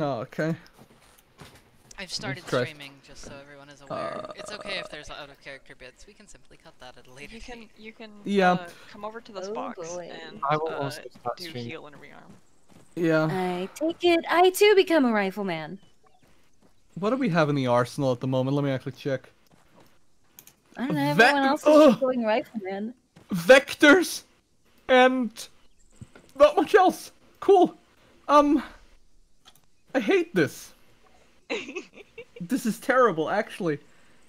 Oh, okay. I've started Christ. streaming just so everyone is aware. it's okay Uh, if there's out of character bits. We can simply cut that at a later You can date. you can Yeah. uh, come over to this Oh, box boy. and I will uh, also start do streaming. heal and rearm. Yeah. I take it I too become a rifleman. What do we have in the arsenal at the moment? Let me actually check. I don't know, Ve- everyone else is Ugh. just going rifleman. Vectors and not much else. Cool. Um, I hate this. This is terrible, actually.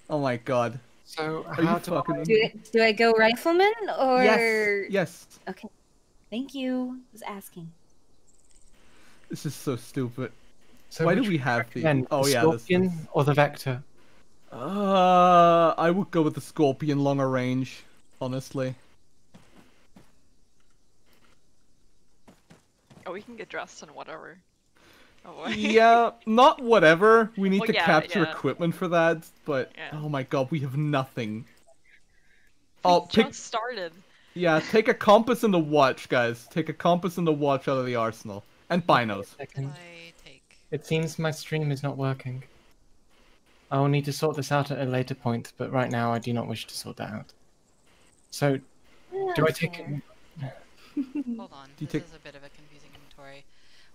Oh my god. So Are you how do fucking? I... Do I, do I go rifleman or Yes. Yes. Okay. Thank you. I was asking. This is so stupid. So Why do we have the? recommend, Oh the yeah. This, Scorpion or the Vector? uh, I would go with the scorpion longer range, honestly. Oh, we can get dressed and whatever. Oh boy. yeah, not whatever. We need Well, to yeah, capture yeah. equipment for that, but Yeah. oh my god, we have nothing. We Oh, pick started. Yeah, take a compass and a watch, guys. Take a compass and a watch out of the arsenal. And binos. Take. It seems my stream is not working. I will need to sort this out at a later point, but right now I do not wish to sort that out. So, do I take. Hold on. you this take- is a bit of a confusing inventory.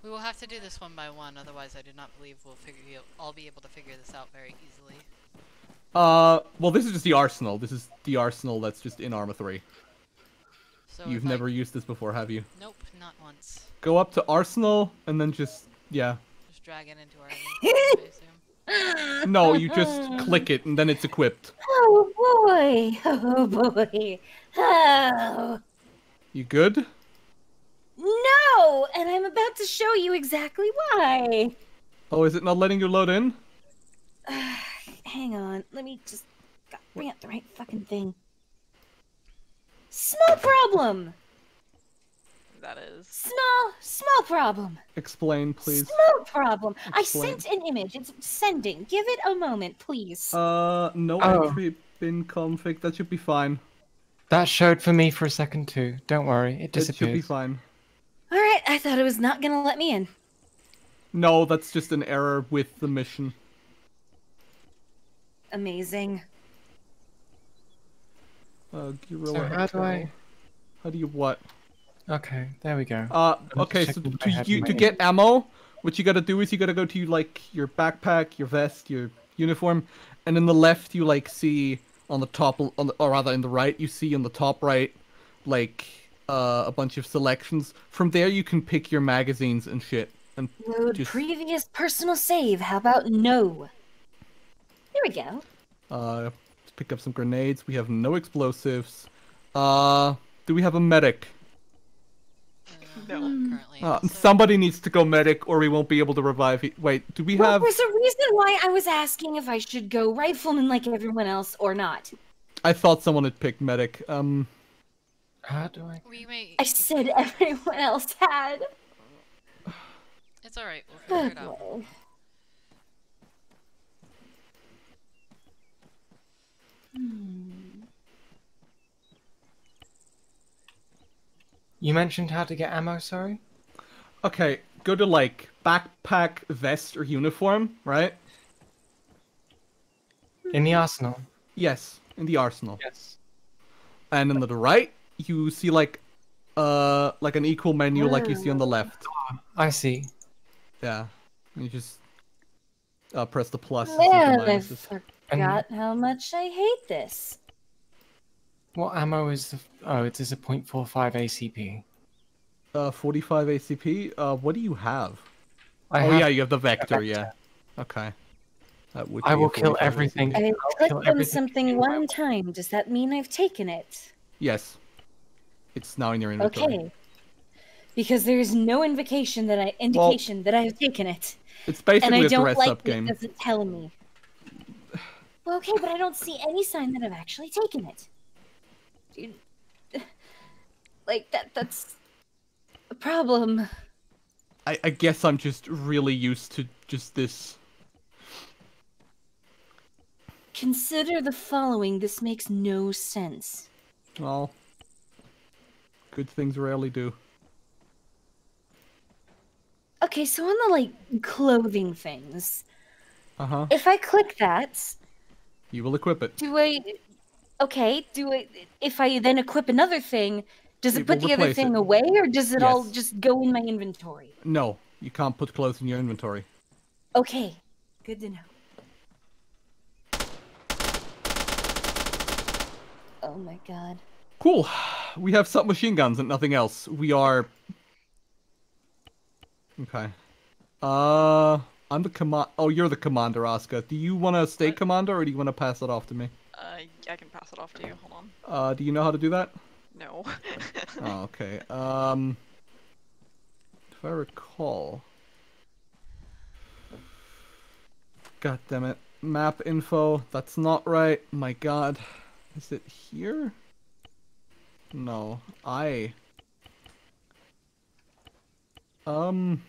We will have to do this one by one, otherwise I do not believe we'll figure I'll be able to figure this out very easily. Uh, well, this is just the arsenal. This is the arsenal that's just in Arma 3. So You've if I- never used this before, have you? Nope, not once. Go up to arsenal and then just, yeah. Just drag it into our inventory, I assume. No, you just click it and then it's equipped. Oh boy! Oh boy! Oh You good? No! And I'm about to show you exactly why. Oh, is it not letting you load in? Hang on, let me just God, bring up the right fucking thing. Small problem. That is. Small, small problem. Explain, please. Small problem. I sent an image. It's sending. Give it a moment, please. Uh, no Oh. entry bin config. That should be fine. that showed for me for a second too. Don't worry, it It should be fine. All right, I thought it was not gonna let me in. No, that's just an error with the mission. Amazing. Uh, Guerrilla So how do I? How do you what? Okay, there we go. Uh, just okay, so checking if I to you to get ammo, what you gotta do is you gotta go to like your backpack, your vest, your uniform, and in the left you like see on the top, on the, or rather in the right you see on the top right, like uh, a bunch of selections. From there you can pick your magazines and shit. And Load Just- previous personal save. How about no? There we go. uh, let's pick up some grenades. We have no explosives. Uh, do we have a medic? Uh, No. Currently. Uh, so- somebody needs to go medic, or we won't be able to revive. He- Wait, do we Well, have? there's a reason why I was asking if I should go rifleman like everyone else or not. I thought someone had picked medic. Um. How do I? We may. I said everyone else had. It's alright. We'll figure it out. Hmm. You mentioned how to get ammo. Sorry. Okay, go to like backpack, vest, or uniform, right? In the arsenal. Yes, in the arsenal. Yes. And on the right, you see like uh like an equal menu like you see on the left. I see. Yeah. You just uh press the plus. and Man, I minuses. forgot how much I hate this. What ammo is the? Oh, it is a .45 ACP. Uh 45 ACP. Uh what do you have? I oh have, yeah, you have the vector, vector. yeah. Okay. That would I will kill everything. I've clicked on something one time. Does that mean I've taken it? Yes. It's now in your inventory. Okay. Because there's no invocation that I indication that I've taken it. It's And basically I a don't dress like up game. it doesn't tell me. Well, okay, but I don't see any sign that I've actually taken it. Dude, like that that's a problem. I, I guess I'm just really used to just this. Consider the following. This makes no sense. Well, good things rarely do. Okay, so on the like clothing things, Uh huh. if I click that, You will equip it. do I? Okay, do I? If I then equip another thing, does it, It put the other thing it. away, or does it all just go in my inventory? No, you can't put clothes in your inventory. Okay, good to know. Oh my god. Cool. We have submachine guns and nothing else. We are. Okay. Uh, I'm the command. Oh, you're the commander, Oscar. Do you want to stay What? commander, or do you want to pass it off to me? Uh, I can pass it off to you. Hold on. Uh, do you know how to do that? No. Oh, okay. Um, if I recall. God damn it. Map info. That's not right. My god. Is it here? No. I. Um.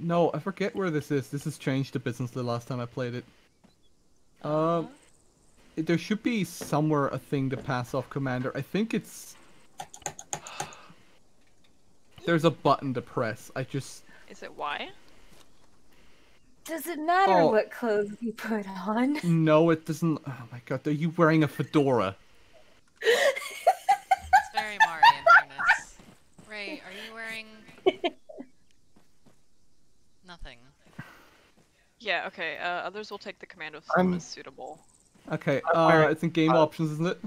No, I forget where this is. This has changed the business the last time I played it. Um. there should be somewhere a thing to pass off commander. I think it's there's a button to press. I just Is it Y? Does it matter Oh. what clothes you put on? no, it doesn't. Oh my god, are you wearing a fedora? It's very Mari in fairness. Rei, are you wearing nothing? Yeah. Okay. Uh, others will take the command if I'm- someone is suitable. Okay, I'm uh, it's in game uh, options, isn't it?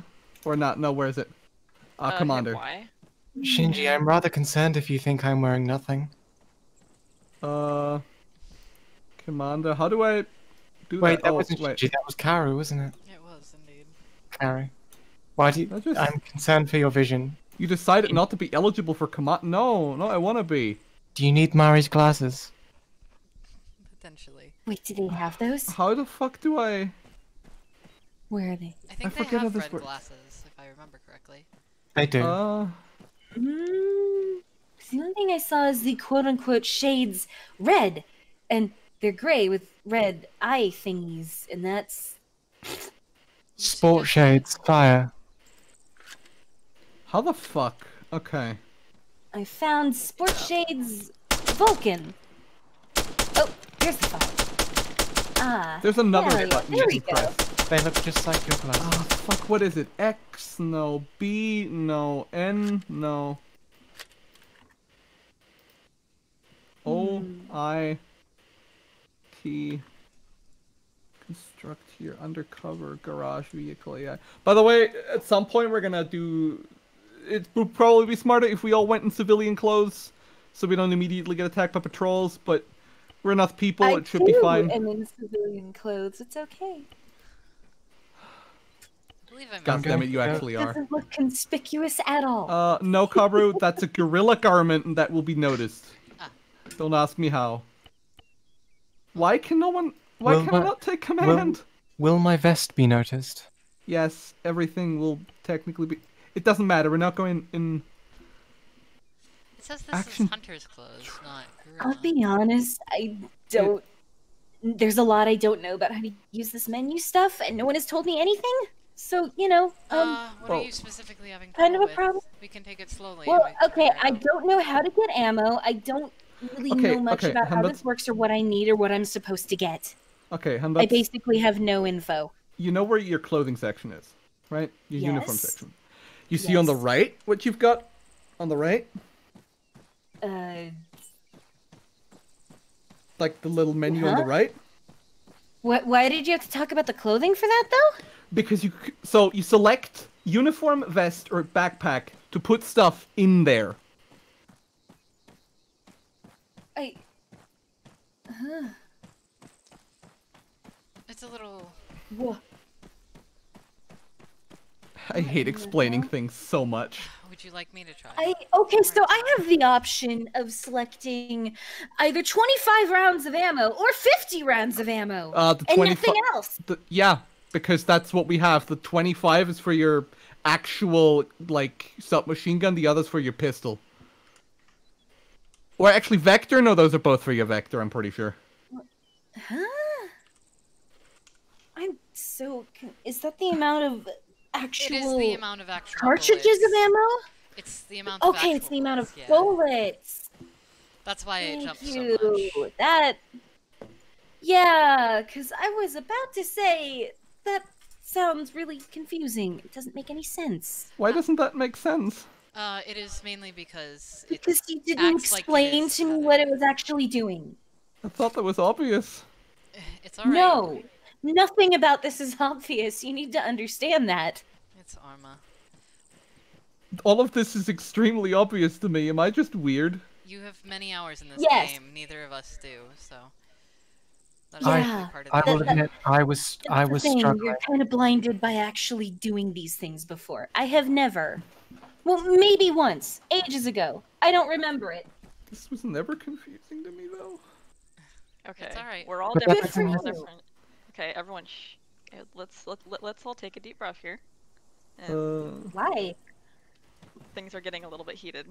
Or not? No, where is it? Uh, hit commander. Y. Shinji, I'm rather concerned if you think I'm wearing nothing. Uh, commander. How do I do Wait, that? that oh, wasn't wait. Shinji, that was Kaworu, wasn't it? It was indeed. Kaworu. Why do you... I just- I'm concerned for your vision. You decided not to be eligible for command. No, no, I want to be. Do you need Mari's glasses? Potentially. Wait, do they have those? How the fuck do I? Where are they? I think they forget how have red works. glasses, if I remember correctly. They do. Uh, Mm, the only thing I saw is the quote unquote shades red, and they're gray with red eye thingies, and that's Sport shades, fire. how the fuck? Okay. I found sport shades Vulcan. Oh, here's the file. Ah, There's another yeah, button there you we can go. press. They look just like your glasses. Oh fuck! What is it? X? No. B? No. N? No. O Hmm. I T. Construct your undercover garage vehicle. Yeah. By the way, at some point we're gonna do. It would probably be smarter if we all went in civilian clothes, so we don't immediately get attacked by patrols. But we're enough people; I it should be too fine. am in civilian clothes. It's okay. I God damn it, you actually are. Doesn't look conspicuous at all. Uh, no, Kaworu, that's a guerrilla garment and that will be noticed. Ah. Don't ask me how. Why can no one. Why Will can I not take command? Will my vest be noticed? Yes, everything will technically be. It doesn't matter, we're not going in. It says this Action- is hunter's clothes, not I'll be honest, I don't. There's a lot I don't know about how to use this menu stuff, and no one has told me anything. So you know, um, uh, what well, are you specifically having kind of a with? problem. We can take it slowly. Well, and we can okay, I don't know how to get ammo. I don't really Okay, know much okay, about how this works or what I need or what I'm supposed to get. Okay, and I basically have no info. you know where your clothing section is, right? Your uniform section. You see on the right what you've got? On the right? Uh, Like the little menu on the right? what? Why did you have to talk about the clothing for that though? Because you. So you select uniform, vest, or backpack to put stuff in there. I. Huh. It's a little. Wha- I hate explaining things so much. Would you like me to try? I okay, so I have the option of selecting either 25 rounds of ammo or 50 rounds of ammo, Uh, the and nothing else. The, yeah, because that's what we have. The 25 is for your actual, like, submachine gun, the other's for your pistol. Or actually, Vector? No, those are both for your Vector, I'm pretty sure. Huh? I'm so. Is that the amount of it actual is the amount of actual cartridges bullets. of ammo? It's the amount of Okay, it's the amount of bullets, yeah. bullets. That's why it Thank jumped you. so much. That. Yeah, because I was about to say that sounds really confusing. It doesn't make any sense. Why doesn't that make sense? Uh, it is mainly because it, Because you didn't acts like explain is to me cut. what it was actually doing. I thought that was obvious. it's alright. No, nothing about this is obvious. You need to understand that. It's Arma. All of this is extremely obvious to me. Am I just weird? You have many hours in this Yes. game. Neither of us do, so. That is I- Yeah, part of I will That- that- admit, I was I That's the was thing, struggling. You're kind of blinded by actually doing these things before. I have never. Well, maybe once, ages ago. I don't remember it. This was never confusing to me though. Okay. alright. We're all But different. that's We're all okay. different. Okay, everyone. Shh. Uh, Let's let, let, let's all take a deep breath here. And Uh, Why? things are getting a little bit heated.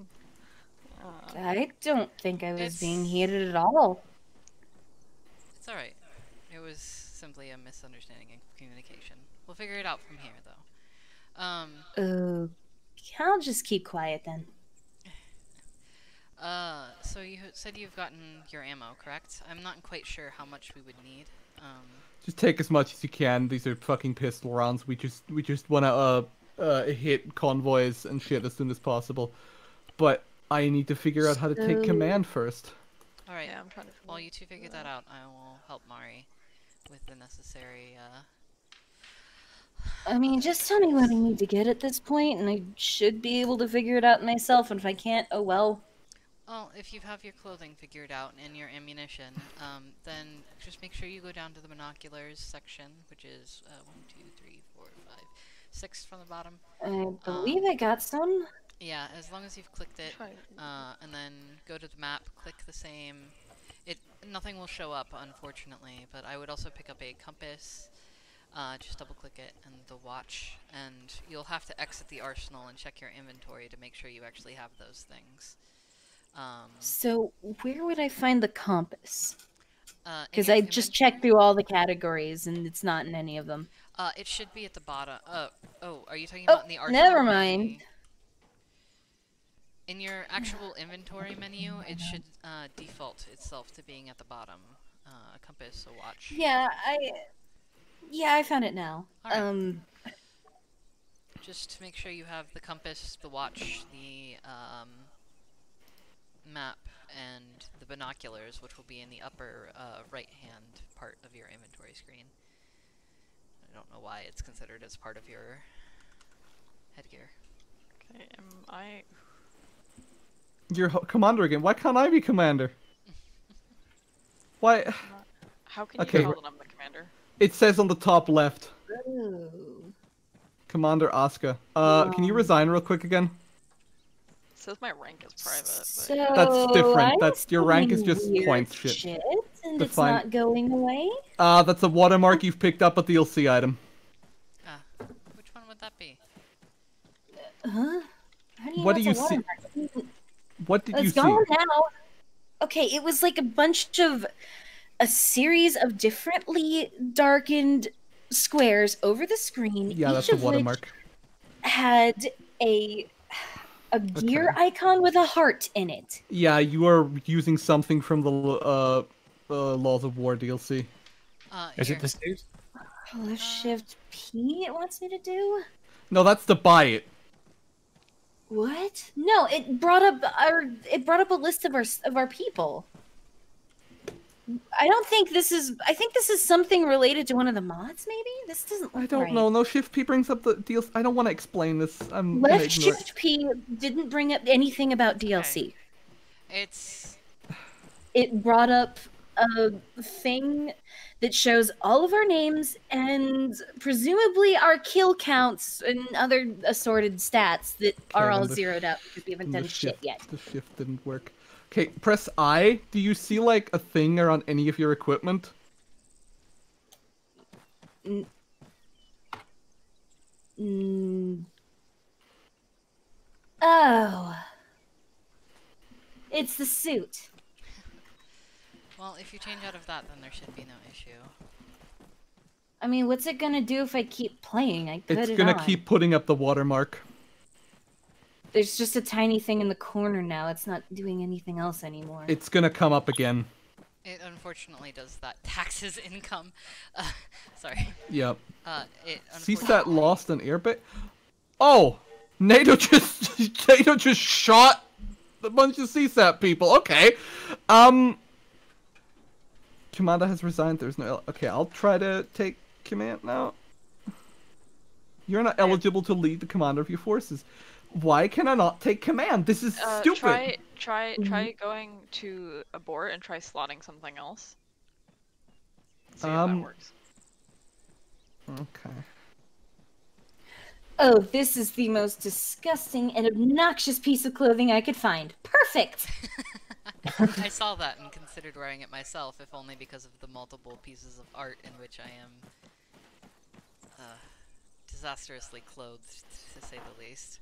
Uh, I don't think I was It's- being heated at all. It's alright. It was simply a misunderstanding in communication. We'll figure it out from here, though. Um, Uh, I'll just keep quiet then. uh, so you said you've gotten your ammo, correct? I'm not quite sure how much we would need. Um, just take as much as you can. These are fucking pistol rounds. We just we just wanna uh uh hit convoys and shit as soon as possible. But I need to figure out how to take command first. alright. yeah, I'm trying to. While you two figure that out, I will help Mari with the necessary, uh, I mean, just tell me what I need to get at this point, and I should be able to figure it out myself. And if I can't, oh well. Well, if you have your clothing figured out and your ammunition, um, then just make sure you go down to the binoculars section, which is uh, one, two, three, four, five, six from the bottom. I believe I got some. Yeah, as long as you've clicked it, uh, and then go to the map, click the same. It nothing will show up, unfortunately, but I would also pick up a compass. Uh, just double click it and the watch, and you'll have to exit the arsenal and check your inventory to make sure you actually have those things. Um, So where would I find the compass? uh, Because your I just checked through all the categories, and it's not in any of them. Uh, it should be at the bottom. Uh, oh, are you talking Oh, about in the arsenal? never mind. In your actual inventory menu, it should uh, default itself to being at the bottom. Uh, a compass, a watch. Yeah, I. Yeah, I found it now. Alright. Um, Just to make sure you have the compass, the watch, the um, map, and the binoculars, which will be in the upper uh, right-hand part of your inventory screen. I don't know why it's considered as part of your headgear. Okay, am I? You're ho- commander again. Why can't I be commander? Why? How can Okay, you tell we're- that I'm the commander? It says on the top left, ooh. Commander Asuka. Uh, can you resign real quick again? It says my rank is private. But So That's different. That's- your rank is just weird points shit. and Define- it's not going away. Uh, that's a watermark you've picked up at the DLC item. Ah, which one would that be? Huh? How do you What know do it's you a see- What did you It's see? gone now. Okay, it was like a bunch of a series of differently darkened squares over the screen. Yeah, each that's a of which watermark. had a a gear icon with a heart in it. Yeah, you are using something from the uh, uh Laws of War DLC. Uh, Is here. it the suit? Left shift P it wants me to do? No, that's the buy it. What? No, it brought up our it brought up a list of our of our people. I don't think this is I think this is something related to one of the mods maybe? This doesn't look I don't right. know. No, Shift P brings up the DLC. I don't want to explain this. I'm Left shift P didn't bring up anything about DLC. It's It brought up a thing that shows all of our names and presumably our kill counts and other assorted stats that are all the zeroed out because we haven't The done shit shift, yet. the shift didn't work. Okay, press I. Do you see like a thing around any of your equipment? Mm. Oh. It's the suit. well, if you change out of that, then there should be no issue. I mean, what's it gonna do if I keep playing? I put It's it gonna on. keep putting up the watermark. There's just a tiny thing in the corner now. It's not doing anything else anymore. It's gonna come up again. It unfortunately does that. Taxes income. Uh, sorry. Yep. Uh, it CSAT unfortunately- lost an airbase. Oh, NATO just NATO just shot a bunch of CSAT people. Okay. Um. Commander has resigned. There's no. Okay, I'll try to take command now. You're not eligible to lead the commander of your forces. Why can I not take command? This is Uh, stupid. try try try going to abort and try slotting something else. See if Um, that works. Okay. Oh, this is the most disgusting and obnoxious piece of clothing I could find. Perfect! I saw that and considered wearing it myself, if only because of the multiple pieces of art in which I am uh, disastrously clothed, to say the least.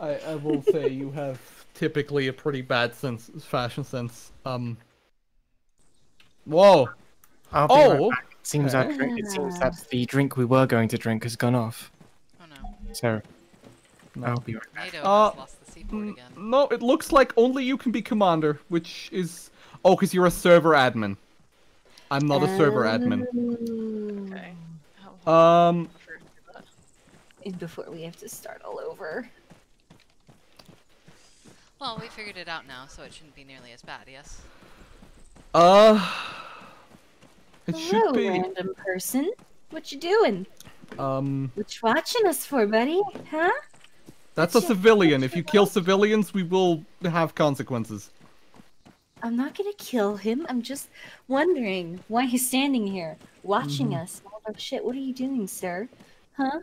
I, I will say you have typically a pretty bad sense fashion sense. Um. Whoa. I'll be Oh, right back. It seems our drink, it seems that the drink we were going to drink has gone off. Oh no, So No. I'll be right back. NATO Uh, has lost the seaport again. No, it looks like only you can be commander, which is oh, because you're a server admin. I'm not a server admin. Oh. Okay. How- Um, sure to do that. And before we have to start all over. Well, we figured it out now, so it shouldn't be nearly as bad, yes? uh, it Hello, should be. random person. What you doing? Um, What you watching us for, buddy? Huh? that's a What's your- civilian. If you kill role? civilians, we will have consequences. I'm not gonna kill him. I'm just wondering why he's standing here, watching Mm-hmm. us. All that shit. What are you doing, sir? Huh?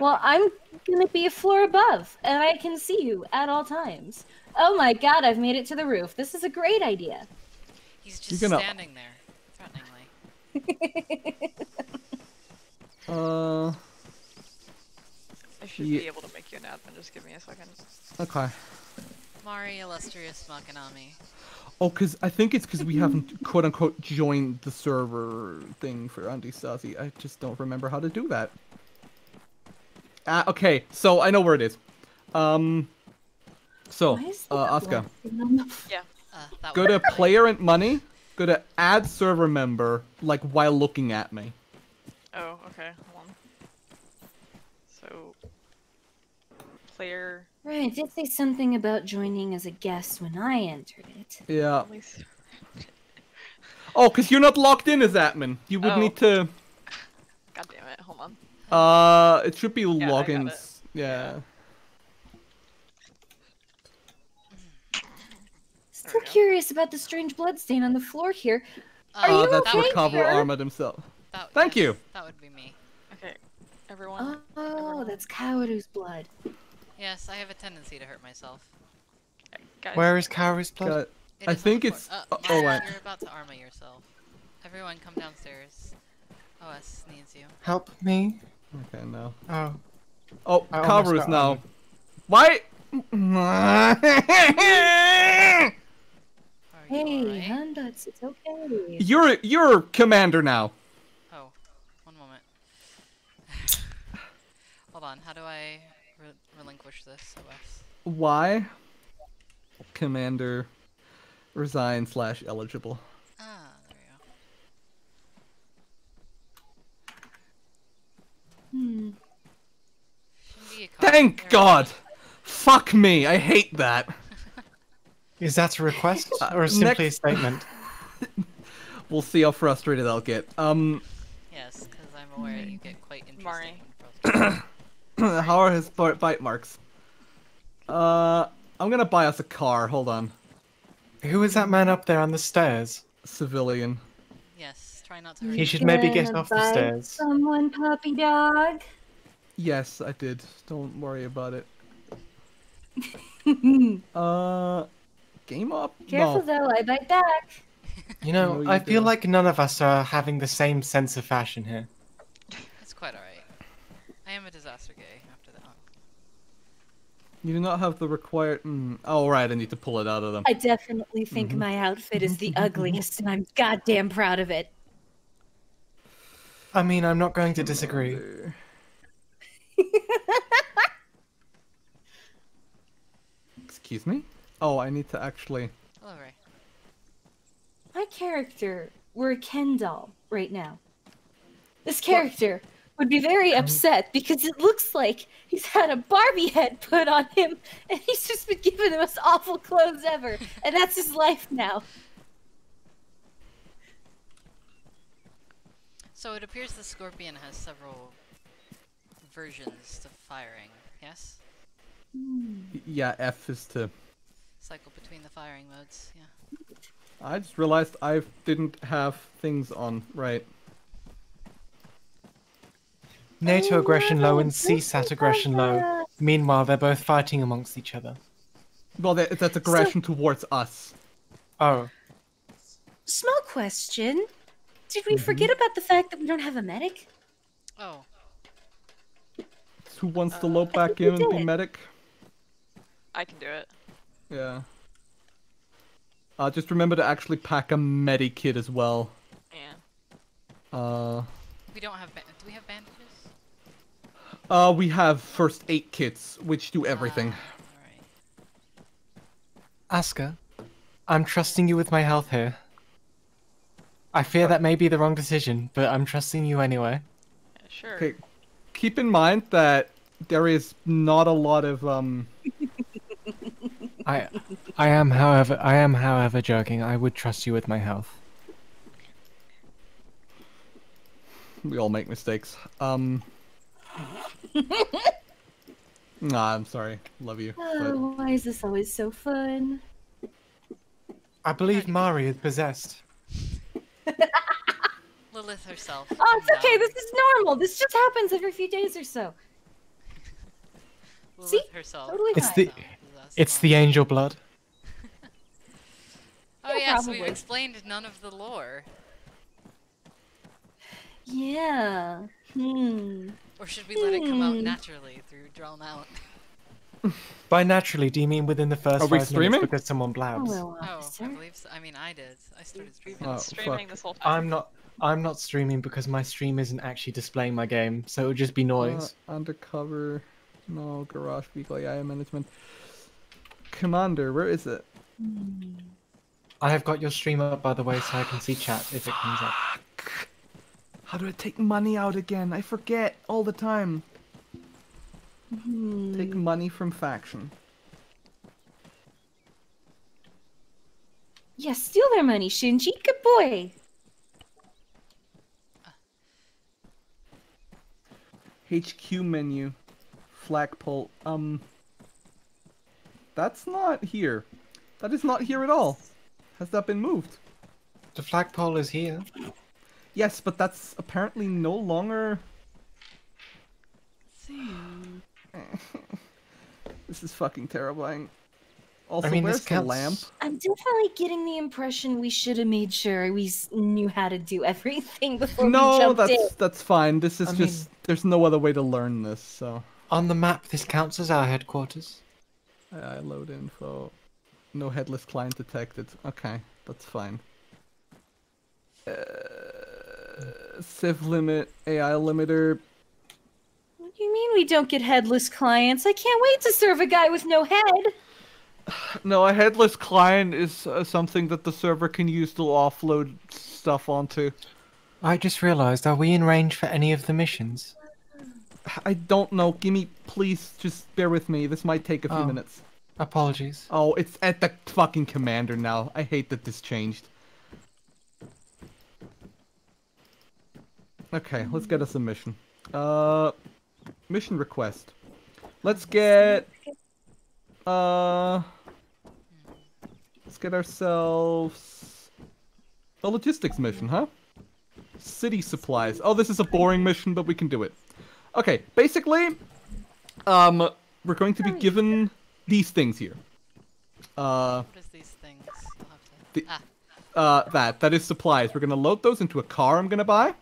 Well, I'm gonna be a floor above, and I can see you at all times. Oh my god, I've made it to the roof. This is a great idea. He's just gonna- standing there, threateningly. Uh, I should Ye- be able to make you an admin. Just give me a second. okay. Mari illustrious Makinami. Oh, because I think it's because we haven't quote unquote joined the server thing for Antistasi. I just don't remember how to do that. Ah, okay, so I know where it is. Um, so, Why is uh, that Asuka, blasting on the- Yeah. Uh, go to player and money, go to add server member, like while looking at me. Oh, okay. Hold on. So, player. Right, it did say something about joining as a guest when I entered it. Yeah. Oh, because you're not locked in as admin. You would Oh. need to. God damn it! Hold on. Uh, it should be I got logins. Yeah. Still curious about the strange bloodstain on the floor here. Uh, Uh, you that's okay, what Cabo sir? armored himself. that- Thank yes, you. That would be me. Okay, everyone. Oh, everyone- that's Kaworu's blood. Yes, I have a tendency to hurt myself. guys. Where is Kaworu's blood? Got- It I think it's- floor. oh, Uh, oh, Mari, right. You're about to armor yourself. Everyone, come downstairs. OS needs you. Help me. Okay, no. Oh. Oh, I almost now. armored. Why? Hey, alright? It's okay. you're you're commander now. Oh, one moment. Hold on, how do I re relinquish this OS? Why? Commander resign slash eligible. Ah, there we go. Hmm. Shouldn't be a cop. Thank There God. Fuck me. I hate that. Is that a request or Uh, simply next- a statement? We'll see how frustrated I'll get. Um, Yes, because I'm aware you get quite interesting. Mari. how are his bite marks? Uh, I'm gonna buy us a car. Hold on. Who is that man up there on the stairs? Civilian. yes, try not to hurt. He should maybe get off the stairs. Someone, puppy dog. Yes, I did. Don't worry about it. Uh, game up? Careful No. though, I bite back. You know, No, you I feel don't. like none of us are having the same sense of fashion here. It's quite alright. I am a disaster gay after that. You do not have the required. Mm. Oh right, I need to pull it out of them. I definitely think Mhm. my outfit is the ugliest, and I'm goddamn proud of it. I mean, I'm not going to disagree. Excuse me? Oh, I need to actually. Hello, My character were a Ken doll right now. This character would be very upset because it looks like he's had a Barbie head put on him and he's just been given the most awful clothes ever. And that's his life now. So it appears the Scorpion has several versions to firing, yes? Yeah, F is to. Cycle between the firing modes, yeah. I just realized I didn't have things on right. NATO oh, aggression low and Oh, CSAT aggression low. Meanwhile, they're both fighting amongst each other. Well, that's aggression towards us. Oh, Small question. Did we forget about the fact that we don't have a medic? Oh, Who wants to lope I back in and be did. medic? I can do it. Yeah. Uh, just remember to actually pack a medi kit as well. Yeah. Uh, we don't have. Ba- do we have bandages? uh, we have first aid kits, which do everything. Alright. Asuka, I'm trusting you with my health here. I fear that may be the wrong decision, but I'm trusting you anyway. yeah sure. Okay, keep in mind that there is not a lot of um. I, I am, however, I am, however, joking. I would trust you with my health. We all make mistakes. Um. nah, I'm sorry. Love you. But... Oh, why is this always so fun? I believe Mari is possessed. Lilith herself. Oh, it's okay. This is normal. This just happens every few days or so. Lilith see? herself. Totally It's fine. the, it's the angel blood. Oh Yeah, yes, we've explained none of the lore. Yeah. Hmm. Or should we let it come out Hmm. naturally through drawn out? By naturally, do you mean within the first Are we five streaming? minutes because someone Oh, blabs? well, Oh, I believe so. I mean, I did. I started streaming. Oh, streaming this whole time. I'm not. I'm not streaming because my stream isn't actually displaying my game, so it would just be noise. Uh, undercover. No, garage vehicle AI management. Commander, where is it? I have got your stream up, by the way, so I can see chat if it comes up. How do I take money out again? I forget all the time. Hmm. Take money from faction. Yeah, steal their money, Shinji. Good boy. HQ menu. Flagpole. Um. That's not here. That is not here at all. Has that been moved? The flagpole is here. Yes, but that's apparently no longer. this is fucking terrifying. Also, mean, this where's the lamp? I'm definitely getting the impression we should have made sure we knew how to do everything before we No, jumped that's in. that's fine. This is I just there's no other way to learn this. So On the map, this counts as our headquarters. I load info. No headless client detected. Okay, that's fine. Uh, civ limit, AI limiter. What do you mean we don't get headless clients? I can't wait to serve a guy with no head. No, a headless client is uh, something that the server can use to offload stuff onto. I just realised, are we in range for any of the missions? I don't know. Gimme, please, just bear with me. This might take a few Oh. minutes. Apologies. Oh, it's at the fucking commander now. I hate that this changed. Okay, let's get us a mission. Uh, mission request. Let's get. Uh. Let's get ourselves a logistics mission, huh? City supplies. Oh, this is a boring mission, but we can do it. Okay, basically, um, we're going to be given these things here. Uh, What is these things? I'll have to... The- Ah, uh, that. That is supplies. We're gonna load those into a car I'm gonna buy.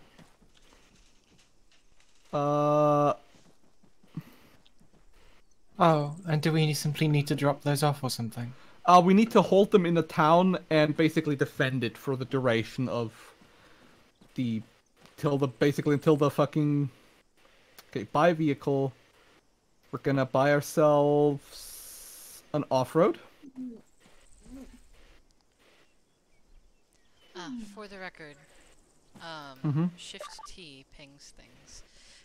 Uh, Oh, and do we simply need to drop those off or something? uh, we need to hold them in the town and basically defend it for the duration of the, till the, basically until the fucking, okay, buy vehicle. We're gonna buy ourselves an off-road. Ah, for the record, um, Mhm. Shift T pings things,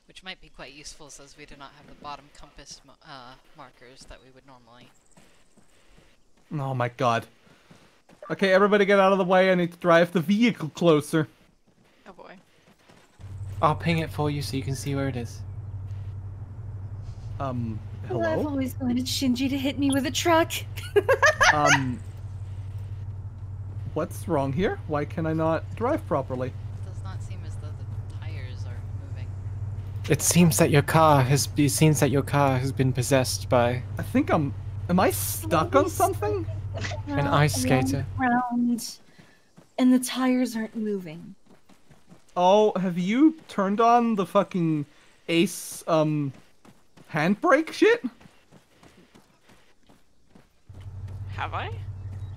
which might be quite useful since we do not have the bottom compass mo- uh, markers that we would normally. Oh my god. Okay, everybody get out of the way. I need to drive the vehicle closer. Oh boy. I'll ping it for you so you can see where it is. Um, Well, I've hello? always wanted Shinji to hit me with a truck. um, what's wrong here? Why can I not drive properly? It does not seem as though the tires are moving. It seems that your car has. It seems that your car has been possessed by I think I'm. Am I stuck on something? an ice skater. Round, and the tires aren't moving. Oh, have you turned on the fucking Ace um handbrake shit? Have I?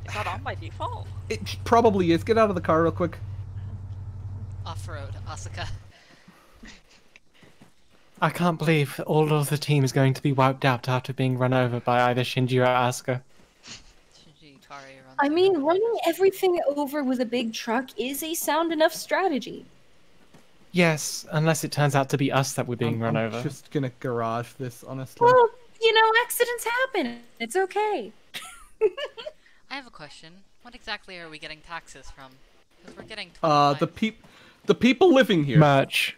Is that on by default? It probably is. Get out of the car real quick. Off-road, Asuka. I can't believe all of the team is going to be wiped out after being run over by either Shinji or Asuka. Shinji Ikari runs I mean, running everything over with a big truck is a sound enough strategy. Yes, unless it turns out to be us that we're being I'm, run I'm over. just gonna garage this, honestly. Well, you know, accidents happen. It's okay. I have a question. What exactly are we getting taxes from? Because we're getting. Uh, the 25 peop, the people living here. Merch.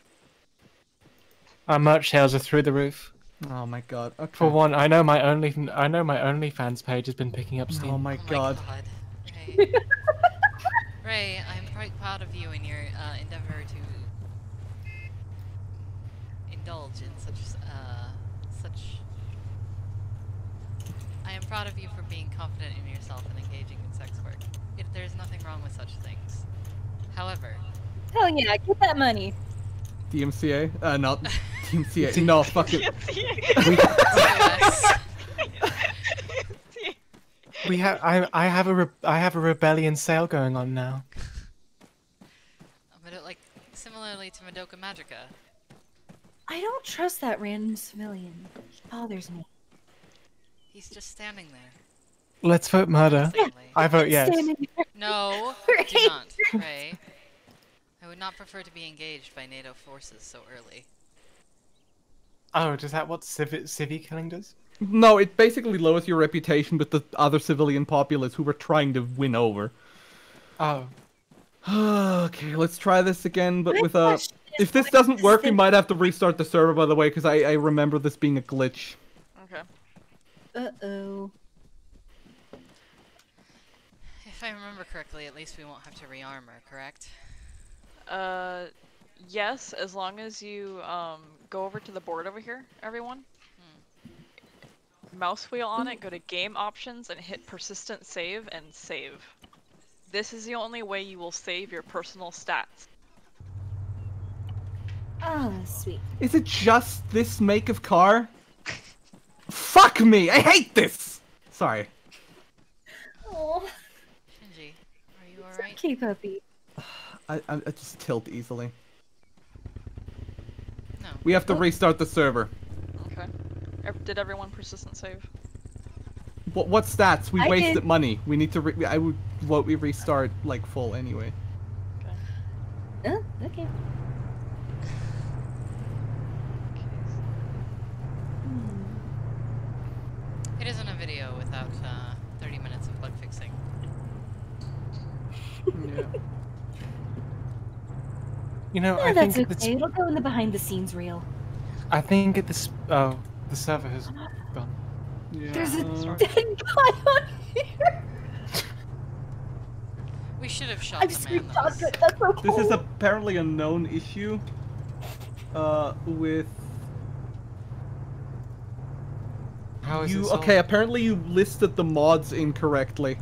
Our merch sales are through the roof. Oh my god. Okay. For one, I know my only I know my OnlyFans page has been picking up steam. Oh my Oh god. Rei. Rei, I'm quite proud of you in your uh, endeavor to indulge in such uh, such. I am proud of you for being confident in yourself and engaging in sex work. It, there's nothing wrong with such things. However, Hell yeah, get that money. DMCA? Uh, not DMCA. no, fuck it. We have I I have a re- I have a rebellion sale going on now. but it, like similarly to Madoka Magica, I don't trust that random civilian. He bothers me. he's just standing there. Let's vote murder. plainly. I vote yes. No, do Rei. not, Rei. I would not prefer to be engaged by NATO forces so early. Oh, does that what civi civi killing does? No, it basically lowers your reputation with the other civilian populace who were trying to win over. Oh, okay, let's try this again, but My with a. question If this doesn't work, we might have to restart the server, by the way, because I, I remember this being a glitch. Okay. Uh-oh. If I remember correctly, at least we won't have to rearmor, correct? Uh, yes, as long as you um go over to the board over here, everyone. Mouse wheel on it, go to game options and hit persistent save and save. This is the only way you will save your personal stats. Ah, sweet. Is it just this make of car? Fuck me! I hate this! Sorry. Oh, Shinji, are you it's alright? okay, puppy. I, I, I just tilt easily. No. We have to restart the server. Okay. Did everyone persistent save? What, what stats? We I wasted did. money. We need to. Re- I would vote we restart like full anyway. Okay. Oh, okay. Hmm. It isn't a video without uh, 30 minutes of bug fixing. Yeah. You know, Yeah, I that's think okay. It'll go in the behind the scenes reel. I think at this oh the server has gone. There's a Yeah. dead guy on here. We should have shot I'm the man that was... That's so cool. This is apparently a known issue. Uh, with How is you. Okay, apparently you listed the mods incorrectly.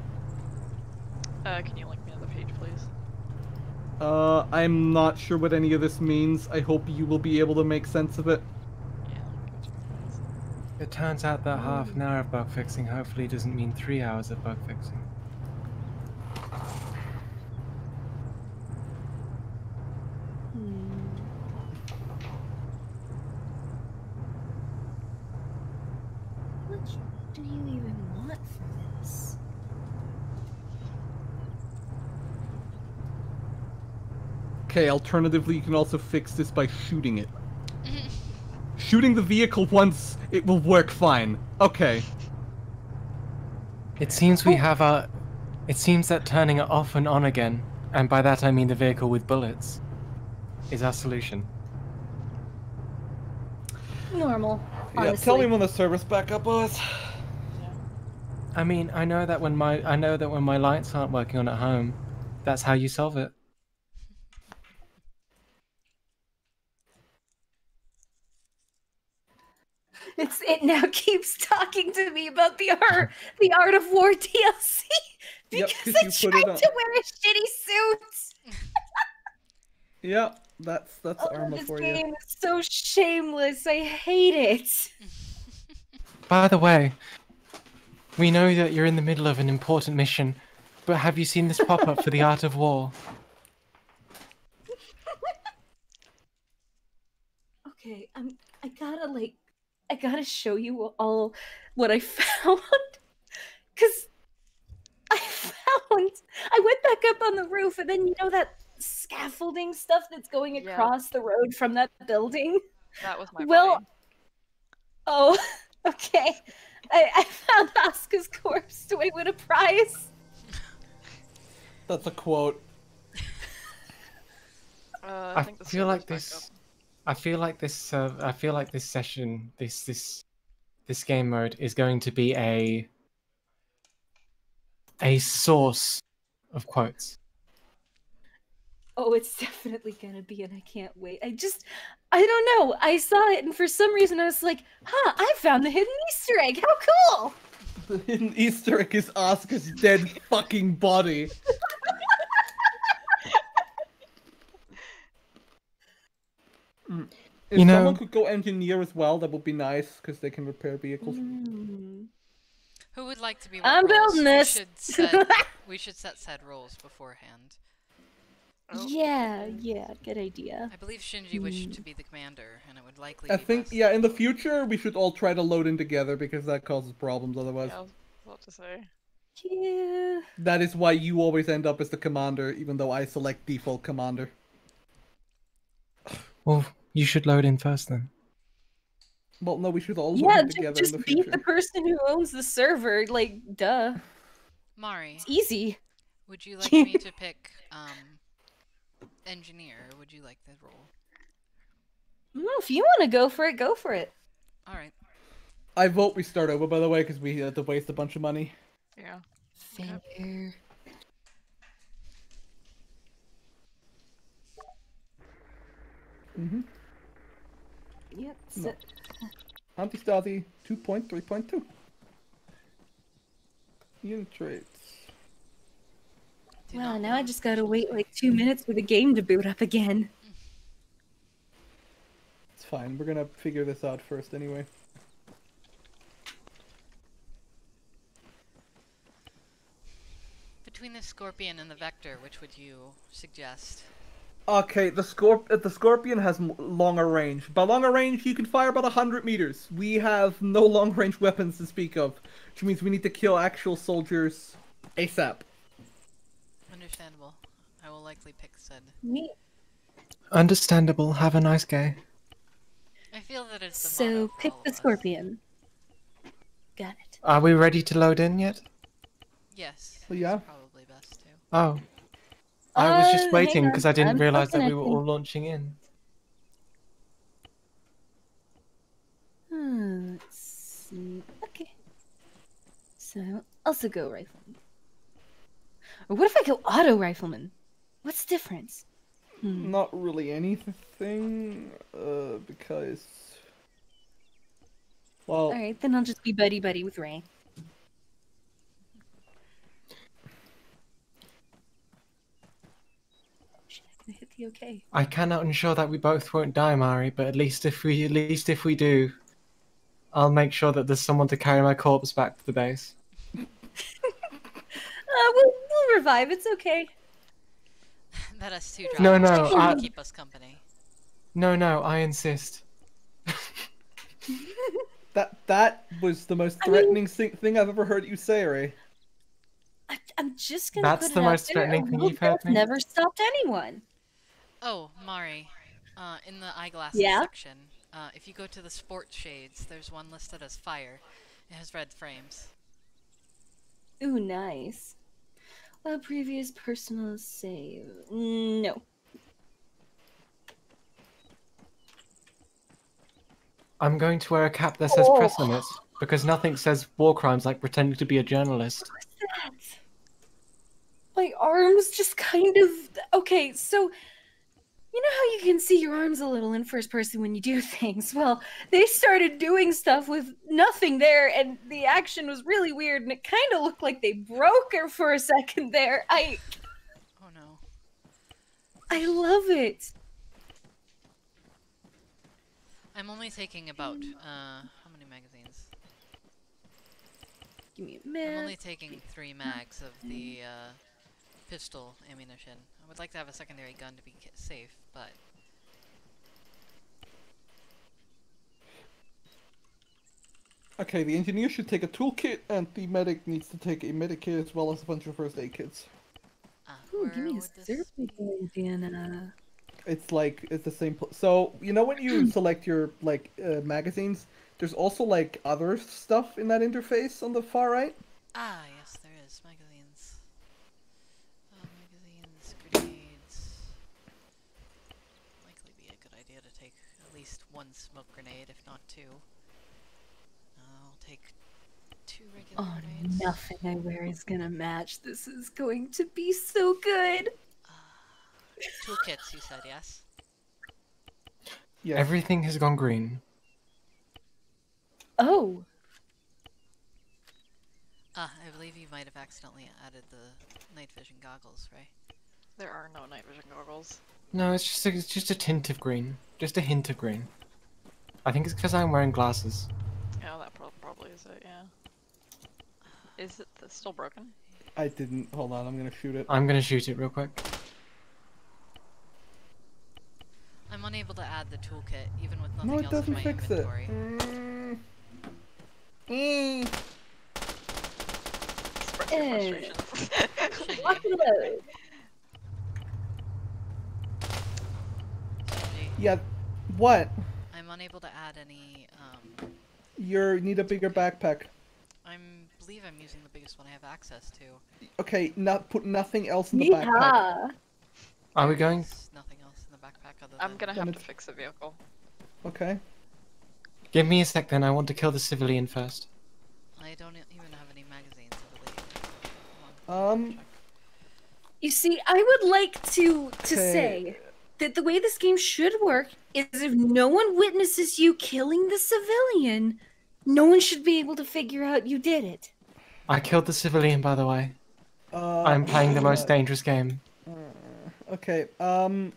Uh, can you link me to the page, please? Uh, I'm not sure what any of this means. I hope you will be able to make sense of it. It turns out that half an hour of bug fixing hopefully doesn't mean three hours of bug fixing. Hmm. What do you even want? not for this. Okay, alternatively, you can also fix this by shooting it. Shooting the vehicle once, it will work fine. Okay. It seems we oh. have a. It seems that turning it off and on again, and by that I mean the vehicle with bullets, is our solution. Normal. Yeah, Honestly. tell me when the service backup was. I mean, I know that when my I know that when my lights aren't working on at home, that's how you solve it. It's it now keeps talking to me about the art the art of war DLC Yep, because 'cause I you it tried to wear a shitty suit. Yeah, that's that's Oh, Arma for you. this game is so shameless. I hate it. By the way, we know that you're in the middle of an important mission, but have you seen this pop up for the Art of War? Okay, I'm. I gotta like. I gotta show you all what I found. Cause I found. I went back up on the roof, and then you know that scaffolding stuff that's going Yeah. across the road from that building. That was my Well, body. Oh, okay. I, I found Asuka's corpse. Do I win a prize? That's a quote. Uh, I, I think feel like this. I feel like this. Uh, I feel like this session, this this this game mode is going to be a a source of quotes. Oh, it's definitely gonna be, and I can't wait. I just, I don't know. I saw it, and for some reason, I was like, "Huh, I found the hidden Easter egg. How cool!" The hidden Easter egg is Oscar's dead fucking body. Mm. If You know- someone could go engineer as well, that would be nice because they can repair vehicles. Mm. Who would like to be I'm roles? building We this. should set we should set said roles beforehand. Oh, Yeah, yeah, good idea. I believe Shinji wished to be the commander, and it would likely. I be think, best- yeah, in the future, we should all try to load in together because that causes problems otherwise. Yeah, I was about to say. Yeah. That is why you always end up as the commander, even though I select default commander. Well, you should load in first then. Well, no, we should all load Yeah, in ju- together just in the beat future. the person who owns the server. Like, duh. Mari, It's easy. would you like me to pick um engineer? Or would you like the role? Mm, if you want to go for it, go for it. All right. I vote we start over, by the way, because we had to waste a bunch of money. Yeah. Fair. Mm-hmm. Yep. No. So, Antistasi 2.3.2. Unit traits. Do wow, now I just gotta wait like two minutes for the game to boot up again. It's fine. We're gonna figure this out first anyway. Between the scorpion and the vector, which would you suggest? Okay, the scorp uh, the scorpion has longer range. By longer range, you can fire about hundred meters. We have no long range weapons to speak of, which means we need to kill actual soldiers ASAP. Understandable. I will likely pick said. Me. Understandable. Have a nice day. I feel that it's the So pick the of us. scorpion. Got it. Are we ready to load in yet? Yes. Well, yeah. Probably best to. Oh. I was just waiting because I didn't realize that we were all launching in. Hmm, let's see. Okay. So I'll also go rifleman. Or what if I go auto rifleman? What's the difference? Hmm. Not really anything, uh, because. Well, Alright, then I'll just be buddy buddy with Rei. Shit, I okay. I cannot ensure that we both won't die, Mari, but at least if we at least if we do, I'll make sure that there's someone to carry my corpse back to the base. Uh, we'll, we'll revive. It's okay. That us two No, no, can I- keep us company. No, no, I insist. That that was the most I mean- threatening thing I've ever heard you say, Rei. I, I'm just gonna That's put the it most there, threatening a thing you've heard death. Never stopped anyone. Oh, Mari, uh, in the eyeglasses Yeah? section, uh, if you go to the sports shades, there's one listed as fire. It has red frames. Ooh, nice. A previous personal save. No. I'm going to wear a cap that says Oh. press on it because nothing says war crimes like pretending to be a journalist. that? My arms just kind of. Okay, so. You know how you can see your arms a little in first person when you do things? Well, they started doing stuff with nothing there, and the action was really weird, and it kind of looked like they broke her for a second there. I. Oh no. I love it. I'm only taking about, uh, how many magazines? Give me a I'm only taking three mags of the, uh, pistol ammunition. I would like to have a secondary gun to be safe, but Okay, the engineer should take a toolkit, and the medic needs to take a medic kit as well as a bunch of first aid kits. uh, Ooh, give me a would this survey be? bandana. It's like it's the same. Pl- so you know when you select your like uh, magazines, there's also like other stuff in that interface on the far right. Ah, yes, there is. Magazines. Uh, magazines, grenades. Likely be a good idea to take at least one smoke grenade, if not two. I'll take two regular Oh, grenades. nothing I wear is gonna match. This is going to be so good. Toolkits, you said, yes? Yes. Everything has gone green. Oh, Ah, I believe you might have accidentally added the night vision goggles, right? There are no night vision goggles. No, it's just a, it's just a tint of green, just a hint of green. I think it's because I'm wearing glasses. Yeah, that prob- probably is it. Yeah. Is it th- still broken? I didn't. Hold on, I'm gonna shoot it. I'm gonna shoot it real quick. I'm unable to add the toolkit, even with nothing No, it else in doesn't my fix inventory. it. Mm. Mm. Express your frustrations. Should lock you? and load. Should you? Yeah. What? I'm unable to add any, um, You need a bigger backpack. I'm believe I'm using the biggest one I have access to. Okay, not put nothing else in the backpack. Yeehaw. Are we going? There's nothing else in the backpack other I'm gonna have to fix the vehicle. Okay. Give me a sec then. I want to kill the civilian first. I don't even have any magazines, I believe. Um. You see, I would like to to Okay. say that the way this game should work is if no one witnesses you killing the civilian, no one should be able to figure out you did it. I killed the civilian, by the way. Uh, I'm playing the most uh, dangerous game. Okay. Um.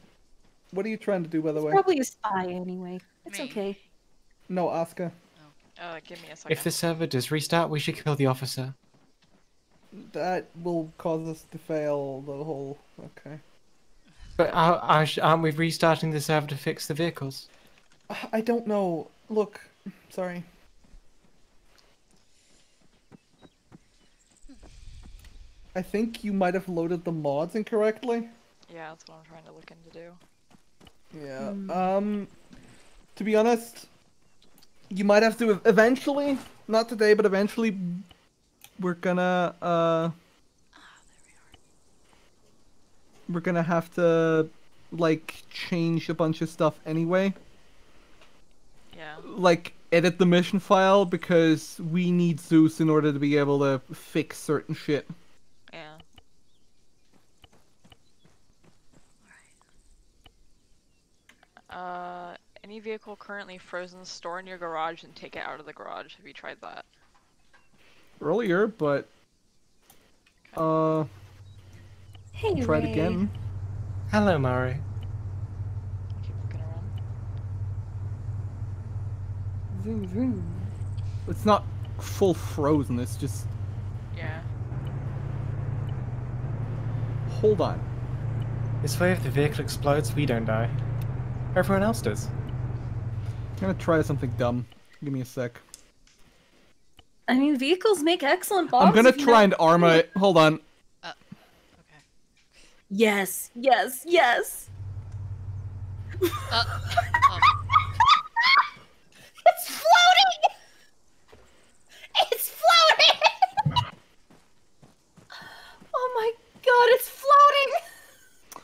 What are you trying to do, by the way? Probably a spy anyway. It's Me. okay. No, Asuka. Uh, give me a second. If the server does restart, we should kill the officer. That will cause us to fail the whole. Okay. But are, are, aren't we restarting the server to fix the vehicles? I don't know. Look. Sorry. I think you might have loaded the mods incorrectly. Yeah, that's what I'm trying to look into do. Yeah. Hmm. Um. To be honest, you might have to eventually, not today, but eventually, we're gonna uh. We're gonna have to, like, change a bunch of stuff anyway. Yeah. Like, edit the mission file because we need Zeus in order to be able to fix certain shit. Yeah. Uh, any vehicle currently frozen, store in your garage and take it out of the garage. Have you tried that? Earlier, but uh, Hey, try it again. Hello, Mari. Keep looking around. Vroom, vroom. It's not full frozen. It's just Yeah. hold on. This way, if the vehicle explodes, we don't die. Everyone else does. I'm gonna try something dumb. Give me a sec. I mean, vehicles make excellent bombs. I'm gonna try and armor it. Hold on. Okay. Yes, yes, yes. Uh, um, It's floating! It's floating! oh my god, it's floating!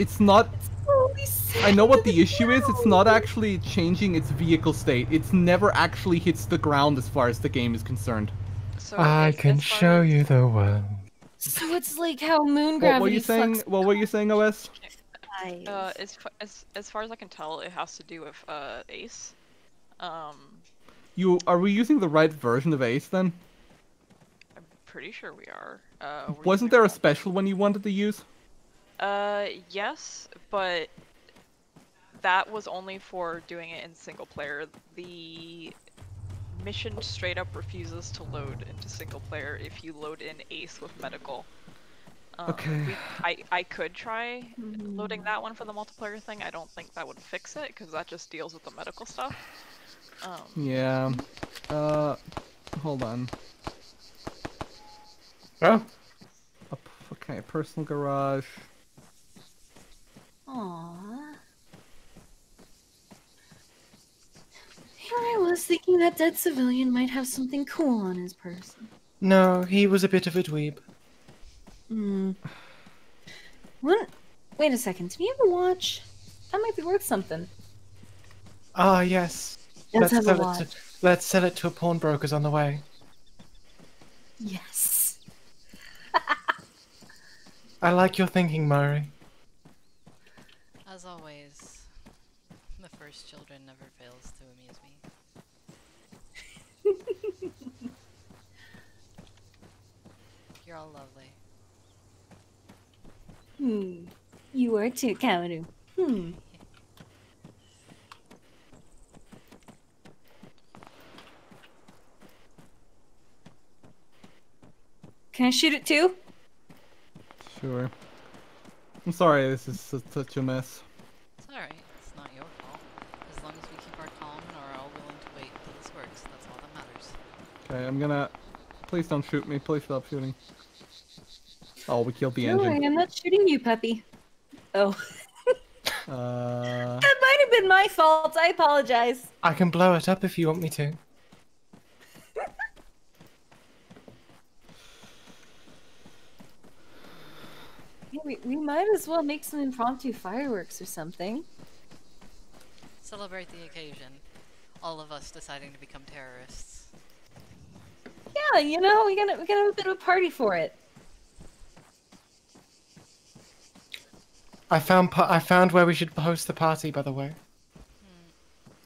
It's not. Holy I know what the issue is. It's not actually changing its vehicle state. It's never actually hits the ground as far as the game is concerned. So I can show you the world. So it's like how moon What gravity were you saying? sucks What were you saying, OS? Uh, as, fa- as as far as I can tell, it has to do with uh Ace. Um, You are we using the right version of Ace then? I'm pretty sure we are. Uh, Wasn't there a special one you wanted to use? Uh, yes, but that was only for doing it in single player. The mission straight up refuses to load into single player if you load in Ace with medical. Um, Okay. we- I I could try loading that one for the multiplayer thing. I don't think that would fix it because that just deals with the medical stuff. Um, Yeah. Uh, hold on. Oh, Okay, personal garage. Aww. Here I was thinking that dead civilian might have something cool on his person. no, he was a bit of a dweeb. Hmm. What? Wait a second. Did you ever watch? That might be worth something. Ah, yes. Let's have a sell it watch. to, let's sell it to a pawnbroker's on the way. Yes. I like your thinking, Mari. as always, the first children never fails to amuse me. You're all lovely. Hmm. You are too, Kaworu. Hmm. Can I shoot it too? Sure. I'm sorry, this is such a mess. It's alright, it's not your fault. As long as we keep our calm and are all willing to wait until this works, that's all that matters. Okay, I'm gonna. Please don't shoot me. Please stop shooting. Oh, we killed the No, I am not shooting you, puppy. Oh, Uh, that might have been my fault. I apologize. I can blow it up if you want me to. Yeah, we, we might as well make some impromptu fireworks or something. Celebrate the occasion. All of us deciding to become terrorists. Yeah, you know, we gotta we gotta have a bit of a party for it. I found I found where we should host the party. By the way,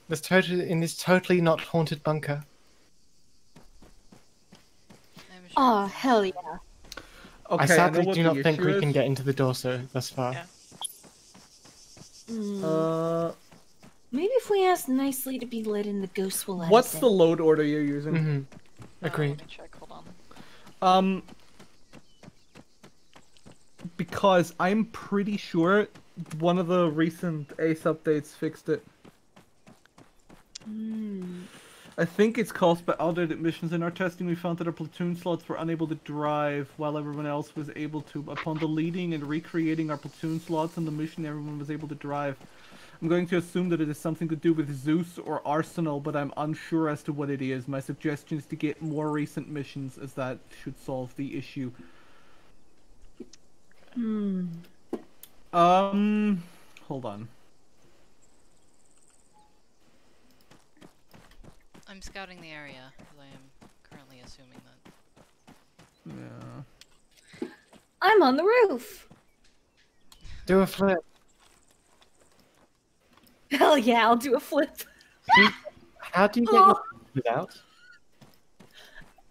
this totally in this totally not haunted bunker. I'm sure Oh hell yeah! okay, I sadly do not think we is. can get into the door so thus far. Yeah. Hmm. Uh, Maybe if we ask nicely to be let in, the ghost will let what's us the load order you're using? hmm Uh, Agreed. let me check. Hold on. Um, because I'm pretty sure one of the recent Ace updates fixed it. in. I think it's caused by outdated missions. In our testing, we found that our platoon slots were unable to drive, while everyone else was able to. Upon deleting and recreating our platoon slots in the mission, everyone was able to drive. I'm going to assume that it is something to do with Zeus or Arsenal, but I'm unsure as to what it is. My suggestion is to get more recent missions, as that should solve the issue. Hmm. Um, hold on. I'm scouting the area, because I am currently assuming that. Yeah. I'm on the roof. Do a flip. Hell yeah, I'll do a flip. How do you get Oh. your without?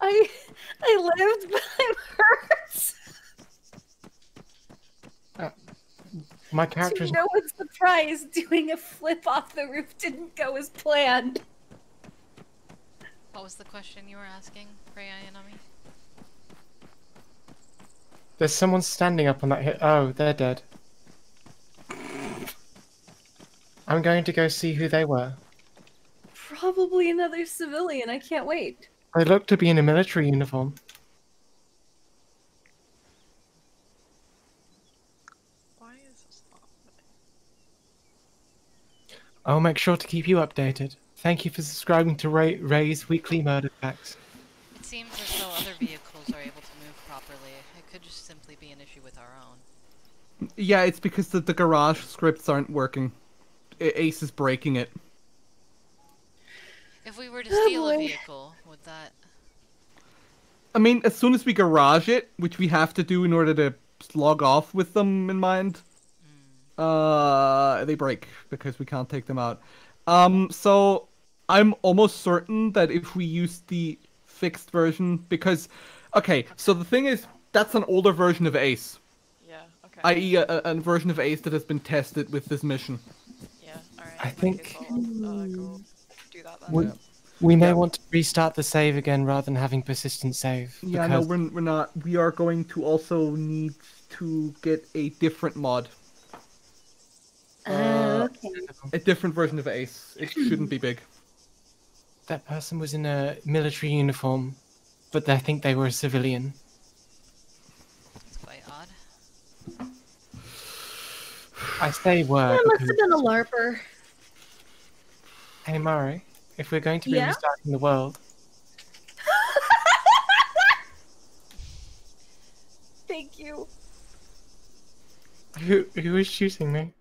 I I lived, but I'm hurt. My To no one's surprise, doing a flip off the roof didn't go as planned. What was the question you were asking, Freya Yanami? There's someone standing up on that hill. Oh, they're dead. I'm going to go see who they were. Probably another civilian. I can't wait. They look to be in a military uniform. Why is this not happening? I'll make sure to keep you updated. Thank you for subscribing to Rei- Rei's weekly murder facts. It seems as though other vehicles are able to move properly. It could just simply be an issue with our own. Yeah, it's because the, the garage scripts aren't working. A- Ace is breaking it. If we were to Oh, steal a oh, vehicle, would that... I mean, as soon as we garage it, which we have to do in order to log off with them in mind, uh, they break because we can't take them out. Um, so I'm almost certain that if we use the fixed version, because, okay, so the thing is, that's an older version of Ace, Yeah, okay. i.e., a, a, a version of Ace that has been tested with this mission. Yeah, alright. I in think- case, I'll, uh, go do. We, we may Yeah. want to restart the save again rather than having persistent save. Yeah, no, we're, we're not. We are going to also need to get a different mod, Uh, Uh, okay. a different version of Ace. It shouldn't be big. That person was in a military uniform, but I think they were a civilian. It's quite odd. I say were That must have been a larper. hey Mari, if we're going to be Yeah? restarting the world, Thank you. who who is shooting me?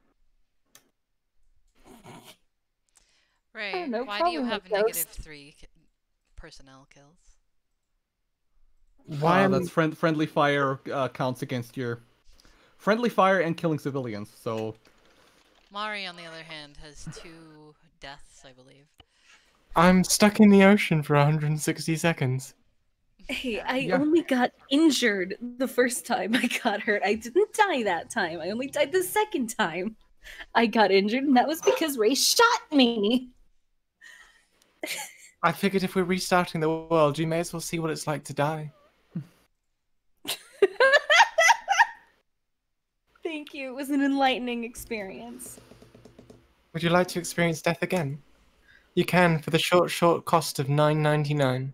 Rei, no why do you have with three personnel kills? Why Uh, that's friend friendly fire uh, counts against your friendly fire and killing civilians. So Mari, on the other hand, has two deaths, I believe. I'm stuck in the ocean for 160 seconds? Hey, I Yeah. only got injured the first time I got hurt. I didn't die that time. I only died the second time I got injured, and that was because Rei shot me. I figured if we're restarting the world, you may as well see what it's like to die. Thank you. It was an enlightening experience. Would you like to experience death again? You can for the short, short cost of 9.99.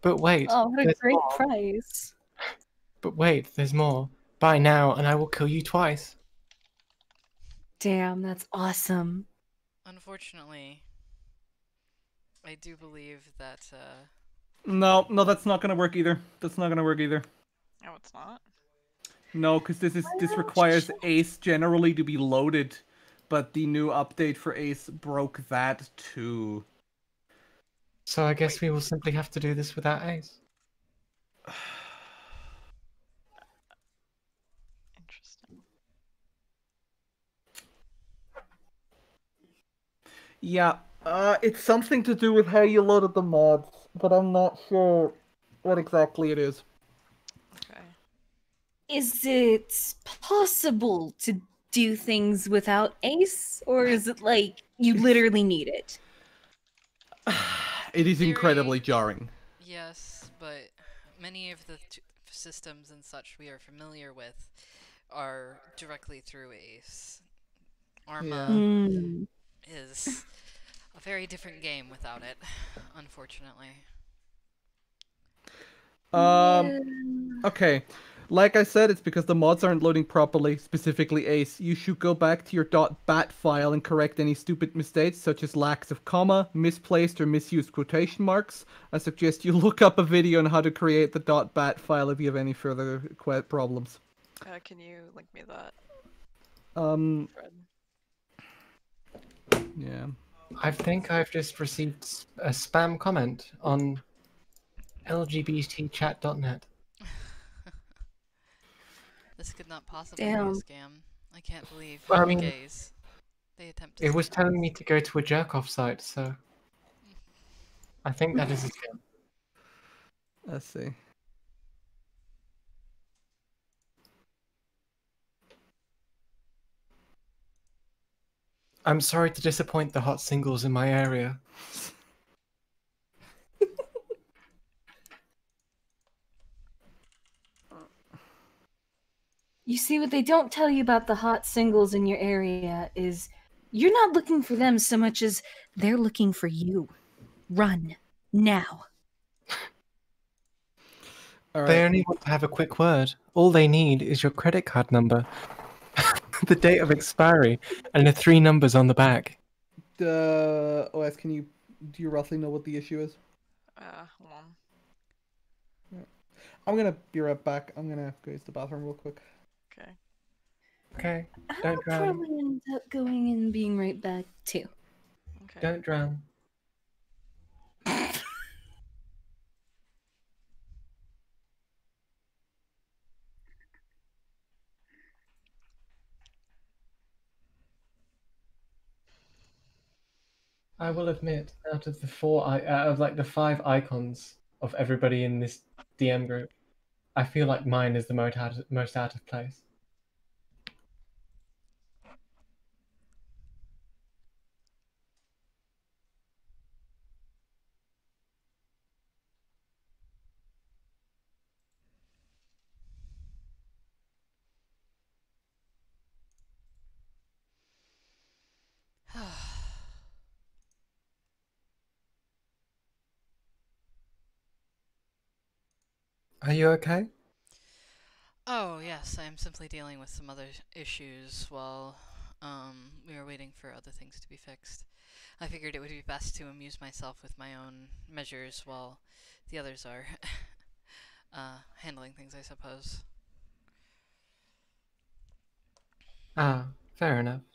But wait, Oh, what a great more. prize. But wait, there's more. Buy now, and I will kill you twice. Damn, that's awesome. Unfortunately, I do believe that uh, no, no, that's not gonna work either. That's not gonna work either. No, it's not. No, because this is this requires Ace generally to be loaded, but the new update for Ace broke that too. So I guess we will simply have to do this without Ace. Interesting. Yeah, uh, it's something to do with how you loaded the mods, but I'm not sure what exactly it is. Okay. Is it possible to do things without Ace, or is it like you literally need it? It is Theory- incredibly jarring. yes, but many of the t- systems and such we are familiar with are directly through Ace. Arma Hmm. is a very different game without it, unfortunately. Um, okay. Like I said, it's because the mods aren't loading properly, specifically Ace. You should go back to your dot .bat file and correct any stupid mistakes, such as lacks of comma, misplaced or misused quotation marks. I suggest you look up a video on how to create the dot .bat file if you have any further que- problems. Uh, can you link me that Um, thread? yeah. I think I've just received a spam comment on lgbtchat.net. This could not possibly Damn. be a scam. I can't believe Well, I the mean, gays. They attempt to It was telling me to go to a jerk off site, so I think that is a scam. Let's see. I'm sorry to disappoint the hot singles in my area. You see, what they don't tell you about the hot singles in your area is you're not looking for them so much as they're looking for you. Run now. All They only want to have a quick word. All they need is your credit card number, the date of expiry, and the three numbers on the back. Uh, OS, can you do you roughly know what the issue is? Uh, hold on. I'm gonna be right back. I'm gonna go use the bathroom real quick. Okay. Okay, I'll Don't drown. probably end up going and being right back too. Okay. don't drown. I will admit, out of the four, I out of like the five icons of everybody in this DM group, I feel like mine is the most out of, most out of place. Are you okay? Oh, yes, I am simply dealing with some other issues while um, we are waiting for other things to be fixed. I figured it would be best to amuse myself with my own measures while the others are uh, handling things, I suppose. Ah, fair enough.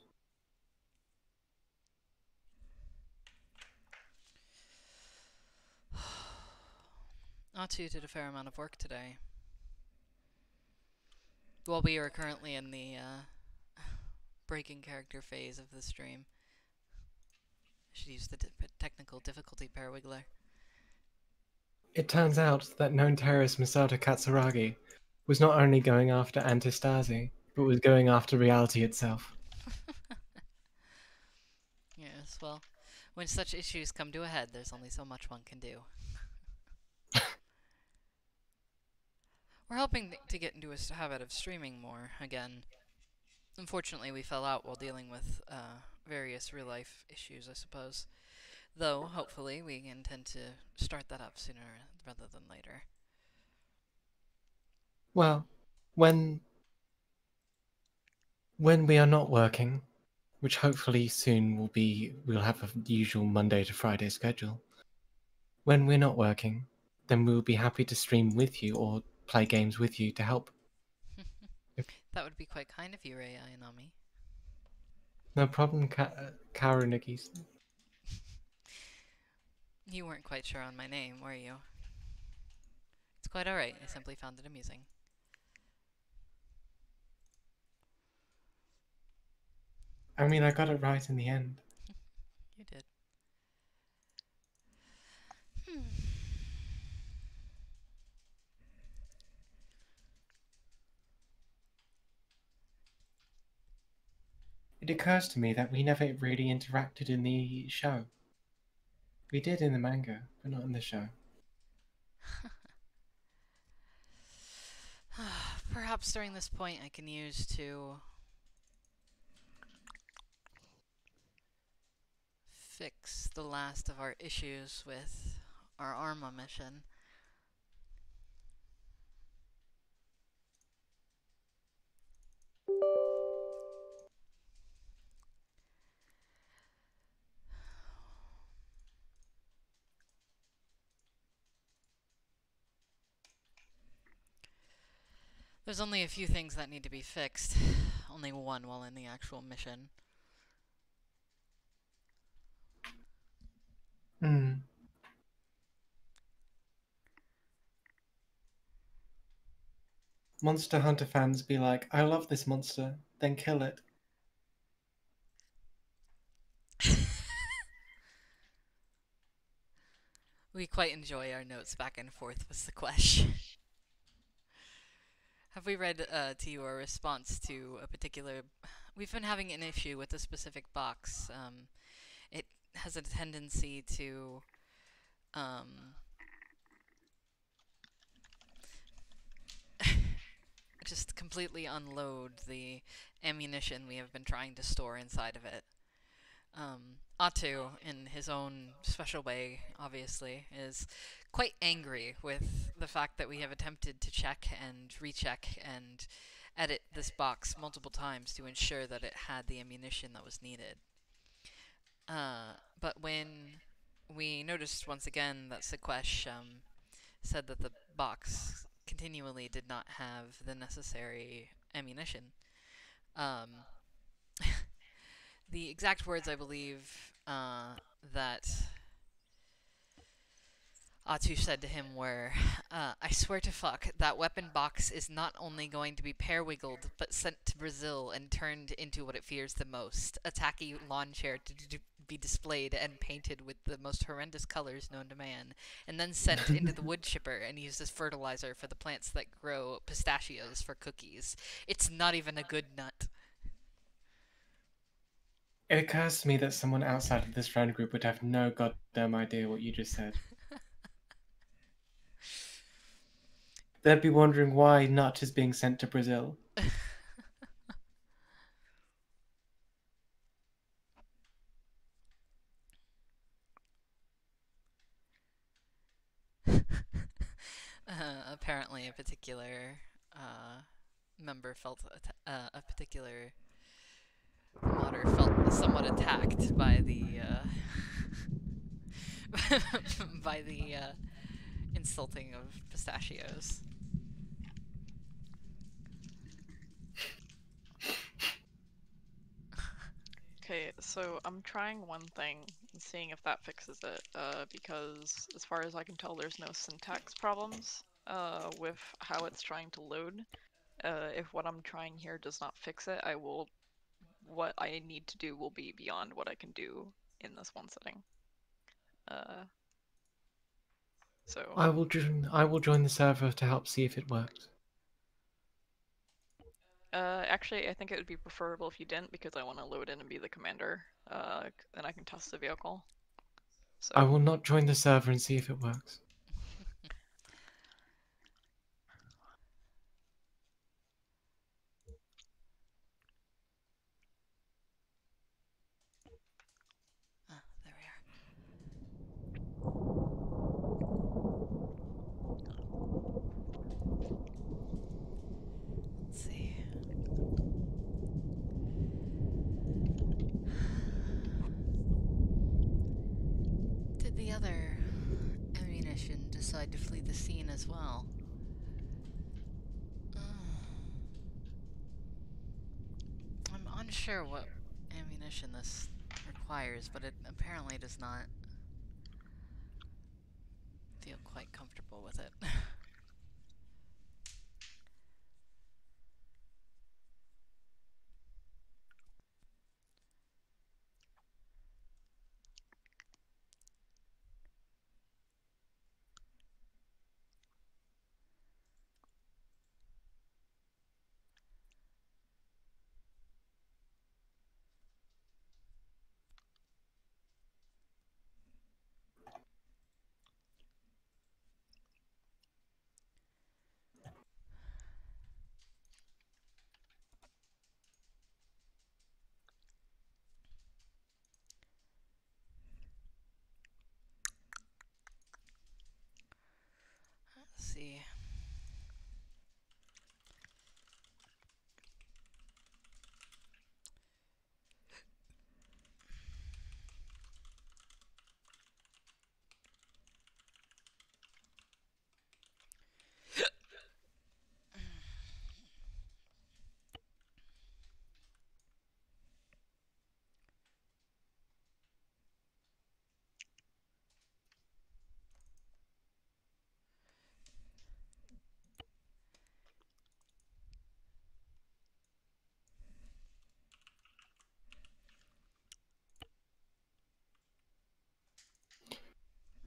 Atu did a fair amount of work today. While we are currently in the uh, breaking character phase of the stream. I should use the di- technical difficulty parawiggler. It turns out that known terrorist Misato Katsuragi was not only going after Antistasi, but was going after reality itself. Yes, well, when such issues come to a head, there's only so much one can do. We're hoping to get into a habit of streaming more again. Unfortunately, we fell out while dealing with uh, various real life issues, I suppose. Though, hopefully, we intend to start that up sooner rather than later. Well, when when we are not working, which hopefully soon will be, we'll have a usual Monday to Friday schedule. When we're not working, then we'll be happy to stream with you or play games with you to help. that would be quite kind of you, Rei Ayanami. No problem, Ka- uh, Karunagis. You weren't quite sure on my name, were you? It's quite alright, I simply found it amusing. I mean, I got it right in the end. You did. Hmm. It occurs to me that we never really interacted in the show. We did in the manga, but not in the show. Perhaps during this point I can use to fix the last of our issues with our Arma mission. There's only a few things that need to be fixed. Only one while in the actual mission. Hmm. Monster Hunter fans be like, I love this monster, then kill it. We quite enjoy our notes back and forth with the question. Have we read uh, to you a response to a particular? We've been having an issue with a specific box. Um, it has a tendency to um, just completely unload the ammunition we have been trying to store inside of it. Um, Atu, in his own special way, obviously, is quite angry with the fact that we have attempted to check and recheck and edit this box multiple times to ensure that it had the ammunition that was needed. Uh, but when we noticed once again that Sequesh um, said that the box continually did not have the necessary ammunition, um, the exact words I believe uh, that Atu said to him were, uh, I swear to fuck, that weapon box is not only going to be pair-wiggled, but sent to Brazil and turned into what it fears the most, a tacky lawn chair to d- be displayed and painted with the most horrendous colors known to man, and then sent into the wood chipper and used as fertilizer for the plants that grow pistachios for cookies. It's not even a good nut. It occurs to me that someone outside of this friend group would have no goddamn idea what you just said. They'd be wondering why Nut is being sent to Brazil. Uh, apparently, a particular uh, member felt uh, a particular modder felt somewhat attacked by the uh, by the uh, insulting of pistachios. Okay, so I'm trying one thing and seeing if that fixes it, uh, because as far as I can tell, there's no syntax problems uh, with how it's trying to load. Uh, if what I'm trying here does not fix it, I will. What I need to do will be beyond what I can do in this one setting. Uh, so I will join. I will join the server to help see if it works. Uh, actually, I think it would be preferable if you didn't because I want to load in and be the commander. Uh, then I can test the vehicle. So I will not join the server and see if it works. Ah, there we are. Let's see. Did the other ammunition decide to flee the scene as well? Uh, I'm unsure what requires, but it apparently does not feel quite comfortable with it. Let's see.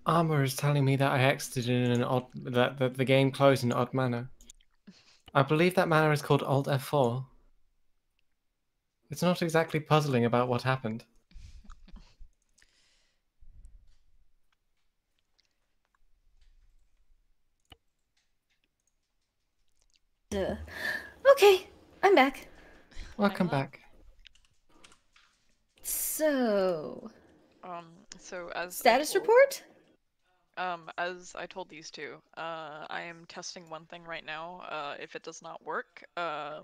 Arma is telling me that I exited in an odd that, that the game closed in an odd manner. I believe that manner is called Alt F4. It's not exactly puzzling about what happened. Duh. Okay, I'm back. Welcome back. So, um, so as status whole- report? Um, as I told these two, uh, I am testing one thing right now. Uh, if it does not work, uh,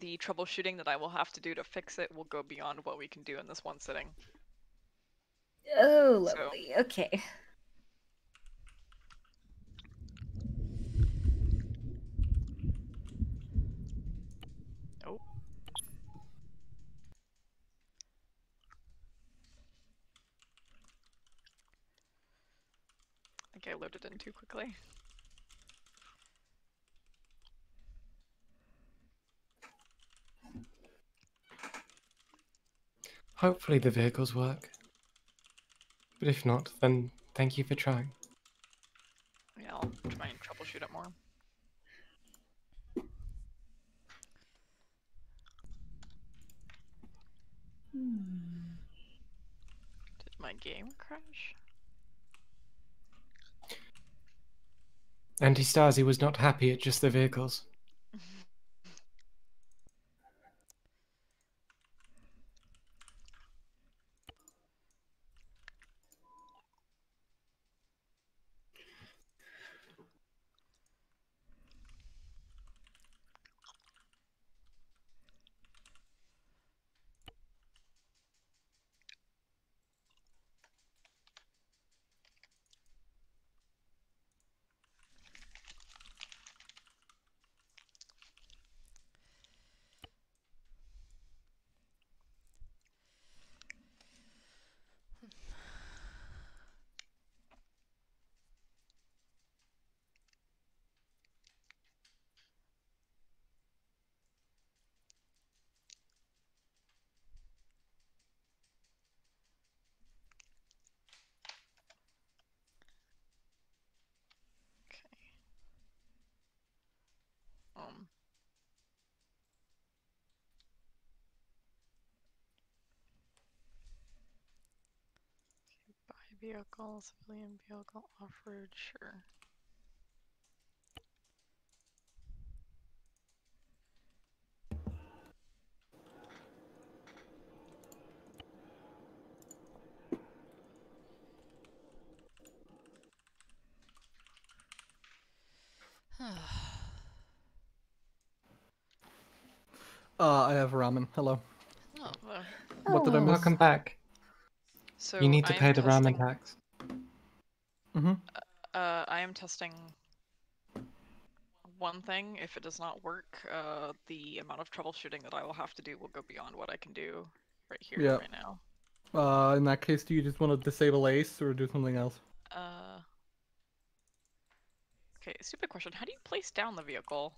the troubleshooting that I will have to do to fix it will go beyond what we can do in this one sitting. Oh, So- lovely. Okay. I loaded in too quickly. Hopefully the vehicles work. But if not, then thank you for trying. Yeah, I'll try and troubleshoot it more. Hmm. Did my game crash? Antistasi was not happy at just the vehicles. Vehicle, civilian vehicle, off-road, sure. Uh, I have ramen. Hello. Oh, Uh, What did I Oh. miss? Welcome back. So you need to I pay the ramen tax. Mm-hmm. Uh, I am testing one thing. If it does not work, uh, the amount of troubleshooting that I will have to do will go beyond what I can do right here, Yeah. right now. Uh, in that case, do you just want to disable Ace or do something else? Uh. Okay, stupid question. How do you place down the vehicle?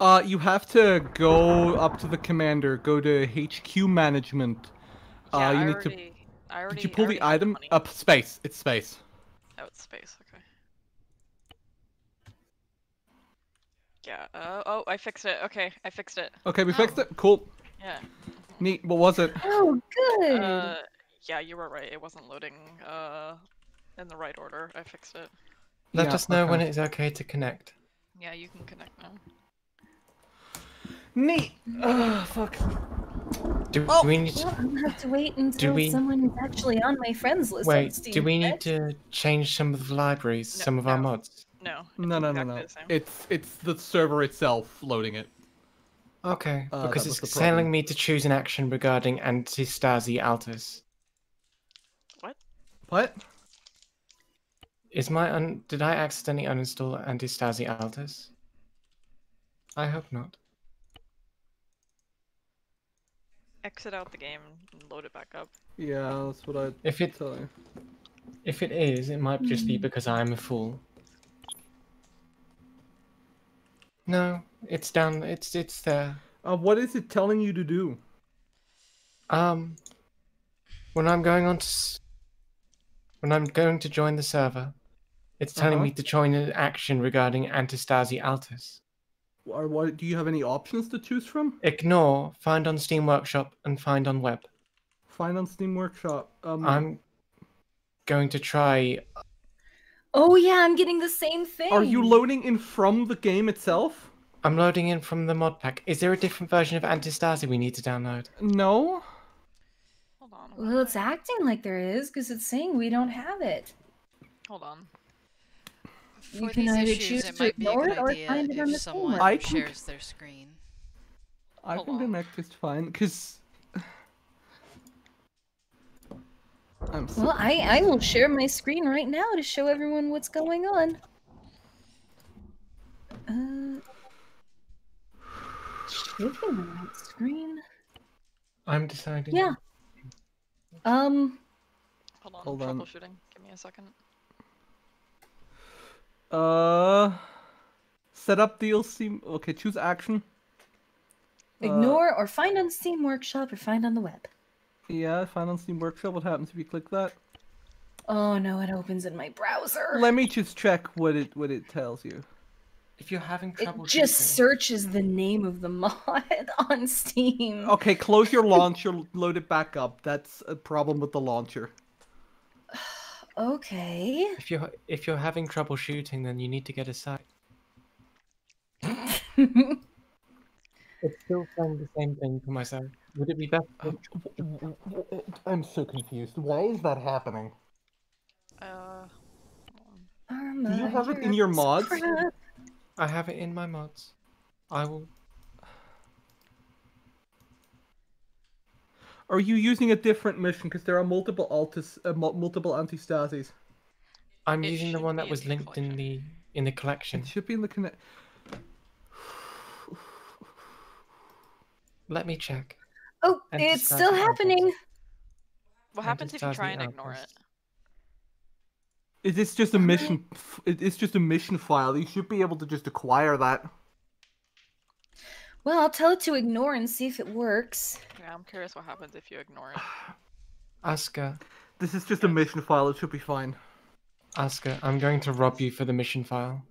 Uh, you have to go up to the commander. Go to HQ management. Yeah, uh, you I need already, I to. already. Did you pull the item money. up? Space. It's space. Oh, it's space. Okay. Yeah. Uh, oh, I fixed it. Okay, I fixed it. Okay, we fixed Oh. it. Cool. Yeah. Neat. What was it? Oh, good. Uh, yeah, you were right. It wasn't loading uh in the right order. I fixed it. Let Yeah, us know when it's okay to connect. Yeah, you can connect now. Neat. Ugh, fuck. Do, Oh! we need well, to, I'm have to wait until we- someone is actually on my friends list. wait? Steam, Do we need right? to change some of the libraries, No, some of our mods? No. No, no, no, exactly no. the. It's it's the server itself loading it. Okay, Uh, because it's telling me to choose an action regarding Antistasi Altis. What? What? Is my un- did I accidentally uninstall Antistasi Altis? I hope not. Exit out the game and load it back up. Yeah, that's what I If it tell you. if it is, it might just be because I am a fool. No, it's down. It's it's there. Uh, what is it telling you to do? Um, when I'm going on to, when I'm going to join the server, it's telling Uh-huh. me to join an action regarding Antistasi Altis. Or what? Do you have any options to choose from? Ignore, find on Steam Workshop, and find on web. Find on Steam Workshop. Um, I'm going to try. Oh yeah, I'm getting the same thing. Are you loading in from the game itself? I'm loading in from the mod pack. Is there a different version of Antistasi we need to download? No. Hold on. Well, it's acting like there is because it's saying we don't have it. Hold on. You can these either issues, choose to might ignore it or find it on the someone timeline. I can- shares their screen. I Hold can on. connect just fine, because... I'm so Well, I, I will share my screen right now to show everyone what's going on. Uh, should be the right screen. I'm deciding. Yeah. Um, Hold on, Hold on. troubleshooting. Give me a second. Uh, set up DLC. Okay, choose action. Uh, ignore or find on Steam Workshop or find on the web. yeah, find on Steam Workshop. What happens if you click that? Oh no, it opens in my browser. Let me just check what it what it tells you. If you're having trouble, It just shooting- searches the name of the mod on Steam. Okay, close your launcher, load it back up. That's a problem with the launcher. Okay. if you're if you're having trouble shooting, then you need to get a site. It's still saying the same thing for myself. Would it be better? I'm so confused. Why is that happening? Uh, Arma, you have it in your mods? scrap. I have it in my mods. I will. Are you using a different mission? Because there are multiple altis, uh, mul- multiple antistasis. I'm It using the one that was the linked in the in the collection. It should be in the connect. Let me check. Oh, And it's still the happening. what And happens if you try the and ignore outputs. it? Is this just a mission? It's just a mission file. You should be able to just acquire that. Well, I'll tell it to ignore and see if it works. Yeah, I'm curious what happens if you ignore it. Asuka, This is just a mission file. It should be fine. Asuka, I'm going to rob you for the mission file.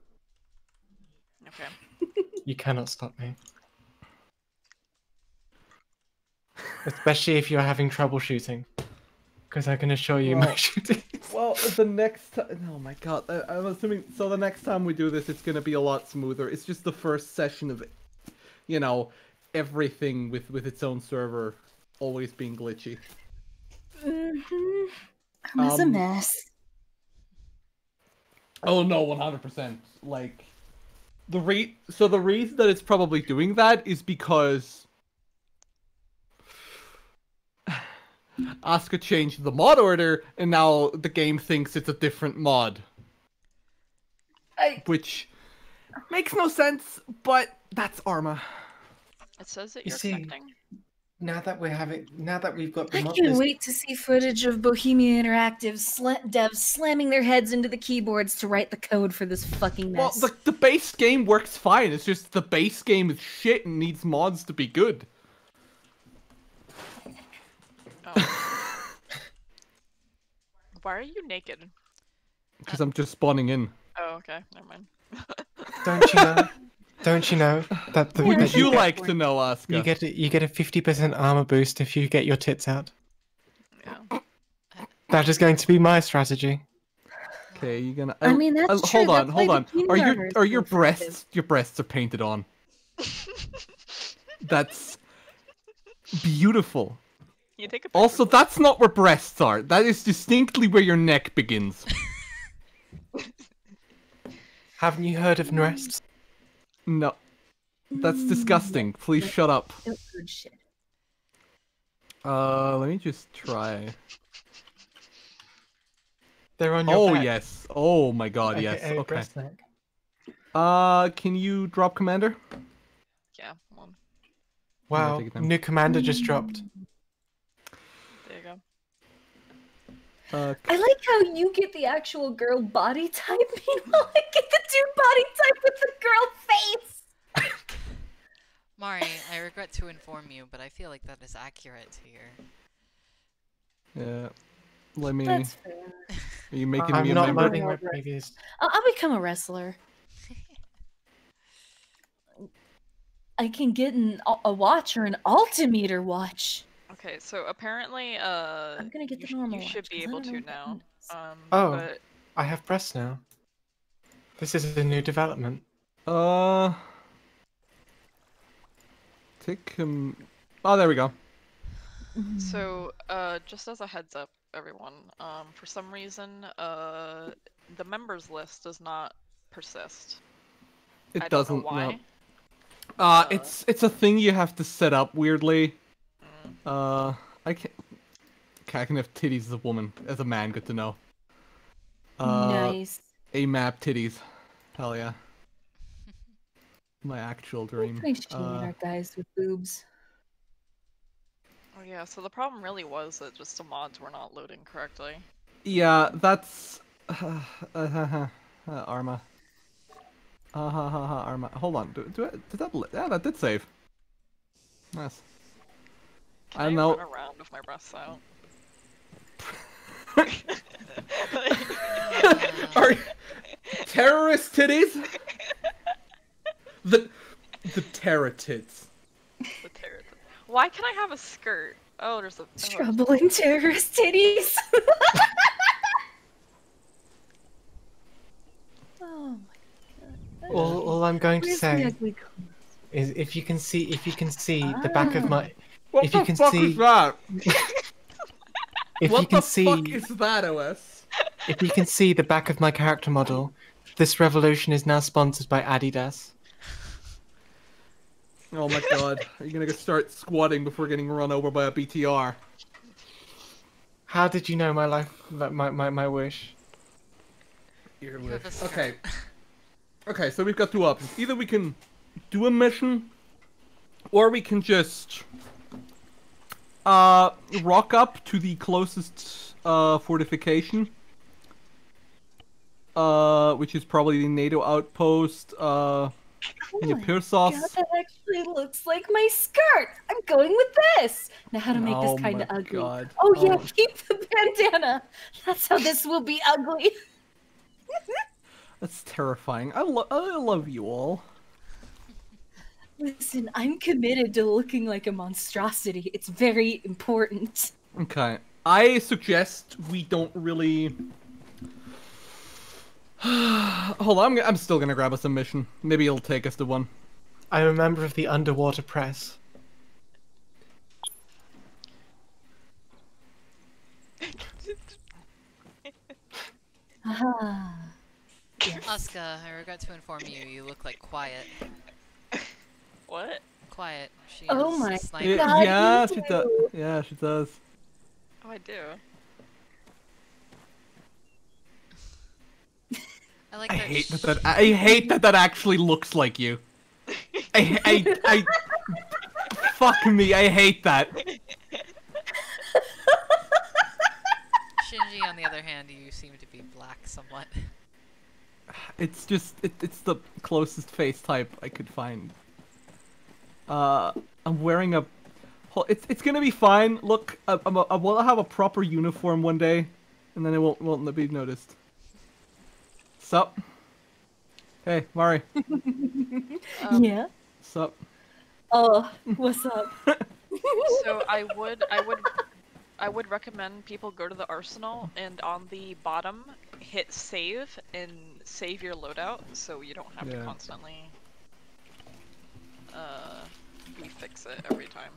Okay. You cannot stop me. Especially if you're having trouble shooting. Because I can assure you my Well- shooting. Well, the next time. Oh my god. I- I'm assuming. So the next time we do this, it's gonna be a lot smoother. It's just the first session of, you know, everything with with its own server always being glitchy. Mm-hmm. Arma's a Um, mess. Oh no, one hundred percent. Like the re so the reason that it's probably doing that is because Asuka changed the mod order and now the game thinks it's a different mod. I, Which makes no sense, but that's Arma. It says that You you're see- connecting. now that we're having, now that we've got the I can't list, wait to see footage of Bohemia Interactive sla- devs slamming their heads into the keyboards to write the code for this fucking Well, the, the base game works fine. It's just the base game is shit and needs mods to be good. Oh. Why are you naked? Because I'm just spawning in. Oh, okay. Never mind. don't you know? don't you know that the, Would that you get- like to know, Asuka? You get a, you get a fifty percent armor boost if you get your tits out. Yeah. That is going to be my strategy. Okay, you're gonna? I mean, that's uh, true, Hold on, hold on. Are your are your breasts your breasts are painted on? That's beautiful. You take a Also, that's not where breasts are. That is distinctly where your neck begins. Haven't you heard of Nrest? No, that's disgusting. Please shut up. Oh, good shit. Uh, let me just try. They're on your Oh back. yes. Oh my God, yes. Okay. breast. Uh, can you drop commander? Yeah. Well, Wow, take it down. new commander just dropped. there you go. Uh, I like how you get the actual girl body type, meanwhile I get the dude body type with the girl face. Mari, I regret to inform you, but I feel like that is accurate here. yeah. Let me. That's fair. Are you making I'm me a not member? loading my Member. previous. I'll, I'll become a wrestler. I can get an, a watch or an altimeter watch. Okay, so apparently, uh, I'm gonna get you, the sh- normal you should watch, be 'cause able to now. Um, Oh. but I have breasts now. This is a new development. Uh. Take him. Oh, there we go. So, uh, just as a heads up, everyone, um, for some reason, uh, the members list does not persist. It I doesn't. Don't know no. why. Uh, Uh, it's it's a thing you have to set up weirdly. Uh, I can. Okay, I can have titties as a woman. As a man, good to know. Uh, nice. A map titties. Hell yeah. My actual dream. appreciate Uh, our guys with boobs. Oh yeah, so the problem really was that just the mods were not loading correctly. yeah, that's. Uh, uh, uh, Arma. Uh, ha, ha, ha, Arma. Hold on. Do, do I, did that? Yeah, that did save. Nice. Can I I, know- run around with my breasts out? Are terrorist titties? The the terror tits. The terror- Why can I have a skirt? Oh, there's a. oh, there's- Troubling terrorist titties. oh my god. All, all I'm going to say the ugly clothes? is if you can see if you can see the back of ah. my What If the you can fuck see- is that? if what you can the see fuck is that, OS? if you can see the back of my character model, this revolution is now sponsored by Adidas. Oh my god. Are you gonna go start squatting before getting run over by a BTR? How did you know my life my my, my wish? Your You have a skirt. Okay. Okay, so we've got two options. Either we can do a mission, or we can just uh rock up to the closest uh fortification. Uh, which is probably the NATO outpost, uh, Oh my Pearsos. God, that actually looks like my skirt. I'm going with this. Now, how to make Oh this kind of ugly? God. Oh yeah, Oh. keep the bandana. That's how this will be ugly. That's terrifying. I, lo- I love you all. Listen, I'm committed to looking like a monstrosity. It's very important. Okay. I suggest we don't really. Hold on, I'm, g- I'm still gonna grab us a mission. Maybe it'll take us to one. I'm a member of the underwater press. Ah. Asuka, I regret to inform you, you look like Quiet. What? Quiet. She Oh is my a sniper. Yeah, God, yeah, you she does. Yeah, she does. Oh, I do. I like I that. hate that. That I hate that. That actually looks like you. I, I, I. Fuck me. I hate that. Shinji, on the other hand, you seem to be black somewhat. It's just. It, it's the closest face type I could find. Uh, I'm wearing a. hol- It's it's gonna be fine. Look, I, I'm a, I will have a proper uniform one day, and then it won't won't be noticed. Sup? Hey, Mari. Um, yeah. Sup? Oh, what's up? So I would, I would, I would recommend people go to the arsenal and on the bottom hit save and save your loadout, so you don't have Yeah. to constantly uh refix it every time.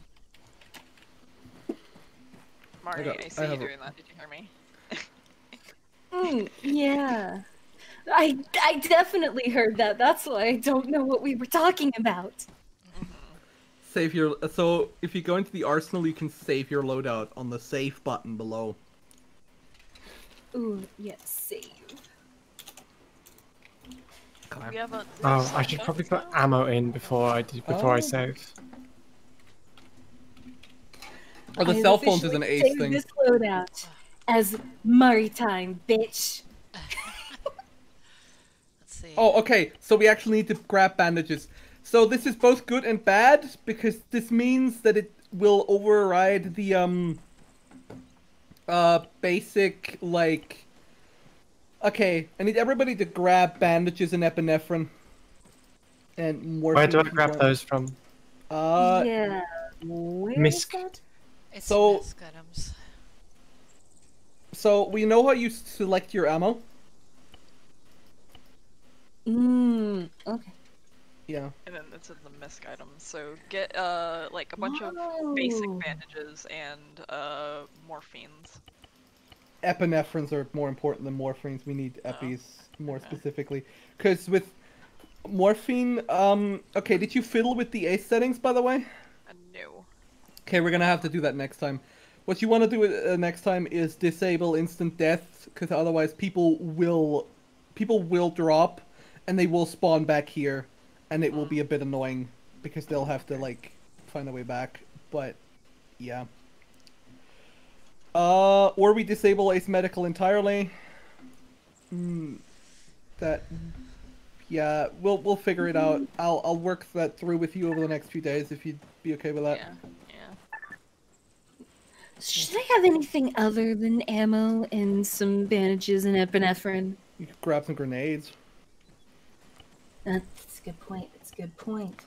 Mari, I, got- I see you have a- doing that. Did you hear me? Mm, yeah. I I definitely heard that. That's why I don't know what we were talking about. Save your. So if you go into the arsenal, you can save your loadout on the save button below. Ooh, yes, save. We have a. Oh, I should probably put ammo in before I do, before Oh. I save. Or the I cell phones is an officially ace saved thing. This loadout as maritime, bitch. Let's see. Oh, okay. So we actually need to grab bandages. So this is both good and bad because this means that it will override the um uh basic like Okay, I need everybody to grab bandages and epinephrine. And more Where do I grab those from? Uh yeah. Where is Misc. that? It's so- Misc items. so we know how you select your ammo. Mmm. Okay. Yeah. And then it's in the misc items. So get uh like a bunch of basic bandages and uh morphines. epinephrines are more important than morphines. We need Oh, epis more okay. specifically, because with morphine, um, okay, did you fiddle with the ace settings by the way? Okay, we're gonna have to do that next time. What you want to do uh, next time is disable instant death, because otherwise people will, people will drop, and they will spawn back here, and it will be a bit annoying because they'll have to like find a way back. But yeah. Uh, or we disable ace medical entirely. Hmm. That. Yeah, we'll we'll figure it out. I'll I'll work that through with you over the next few days if you'd be okay with that. Yeah. Should I have anything other than ammo and some bandages and epinephrine? You could grab some grenades. That's a good point. That's a good point.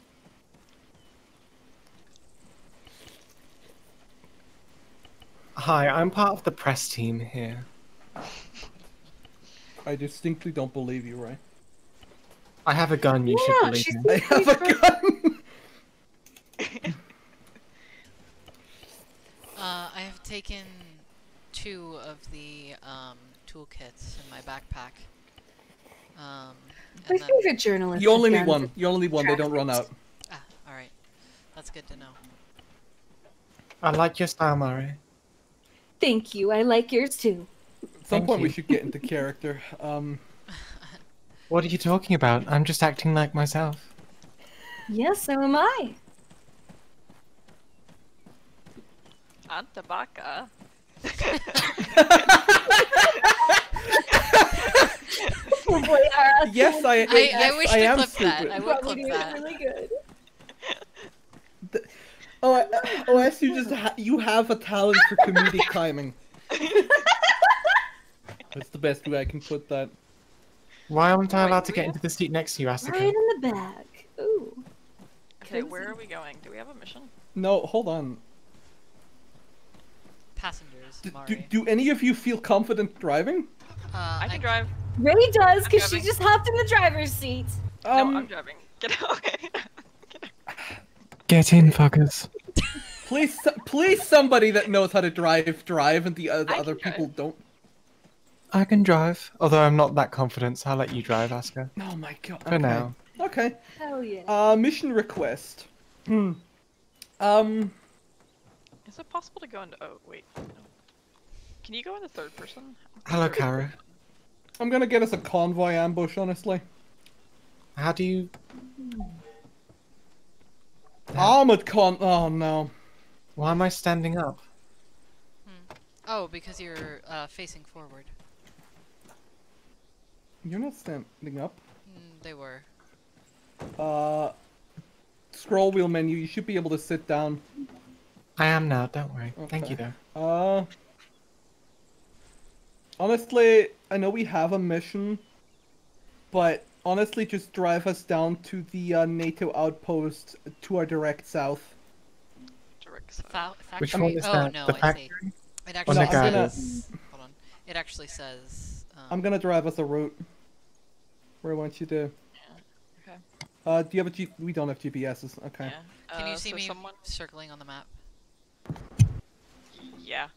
Hi, I'm part of the press team here. I distinctly don't believe you, Rei. I have a gun, you should believe me. I have a gun. Uh, I have taken two of the um, toolkits in my backpack. Um, My favorite journalist. you only need one. You only need one. They don't run out. ah, all right, that's good to know. I like your style, Mari. Thank you. I like yours too. At some Thank point we should get into character. Um, What are you talking about? I'm just acting like myself. Yes, so am I. Antabaka. Boy, yes, I. I, I yes, wish I to am clip stupid. that. I would probably clip that. really good. Oh, I, oh, as you just ha- you have a talent for comedic timing. That's the best way I can put that. Why aren't I allowed to get into the seat next to you, Right Asuka? in the back. Ooh. Okay, Cozy. where are we going? Do we have a mission? No, hold on. Passengers, D- do, do any of you feel confident driving? Uh, I can drive. Rei does, because she just hopped in the driver's seat. Um, no, I'm driving. Get out. Get in, fuckers. please, please, somebody that knows how to drive, drive, and the, uh, the other can people don't. I can drive, although I'm not that confident, so I'll let you drive, Asuka. Oh my god. For okay. now. Okay. Hell yeah. Uh, mission request. Hmm. Um. Is it possible to go into? Oh wait. No. Can you go into third person? Hello, Kara. I'm gonna get us a convoy ambush, honestly. How do you... Armored con. Oh no. Why am I standing up? Oh, because you're uh, facing forward. You're not standing up. Mm, they were. Uh. Scroll wheel menu. You should be able to sit down. I am now, don't worry. Thank you, Okay. though. Uh. Honestly, I know we have a mission, but honestly, just drive us down to the uh, NATO outpost to our direct south. Direct The side. fa- factory. Which one is oh that? no, the I see. factory? It actually No, gonna- says. Hold on. It actually says. Um, I'm gonna drive us a route. Where I want you to. Okay. Uh, do you have a G? We don't have GPSs. Okay. Yeah. Can uh, you see so me Someone... circling on the map? Yeah.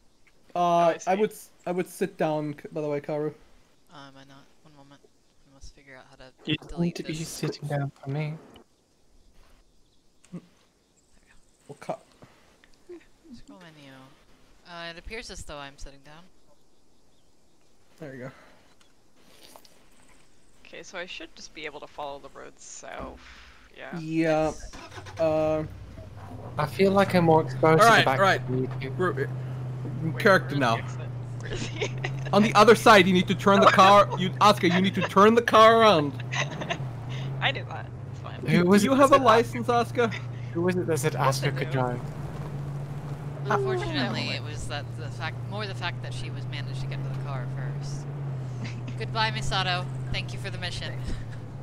Uh, I I, would s- I would sit down. By the way, Kaworu. Uh, am I not? One moment. I must figure out how to You don't need delete to be sitting down for me. We'll cut. Scroll menu. Uh, it appears as though I'm sitting down. There you go. Okay, so I should just be able to follow the road south. Yeah. Yeah. Uh, I feel like I'm more exposed to Alright, the back alright. than you do. we're, Wait, uh, character now. the exit? Where is he? On the other side, you need to turn the car. You, Asuka, you need to turn the car around. I knew that. It's fine. Who Do was you it have a license, Asuka? Who was it that said Asuka could drive? Unfortunately, it was that the fact, more the fact that she was managed to get to the car first. Goodbye, Misato. Thank you for the mission.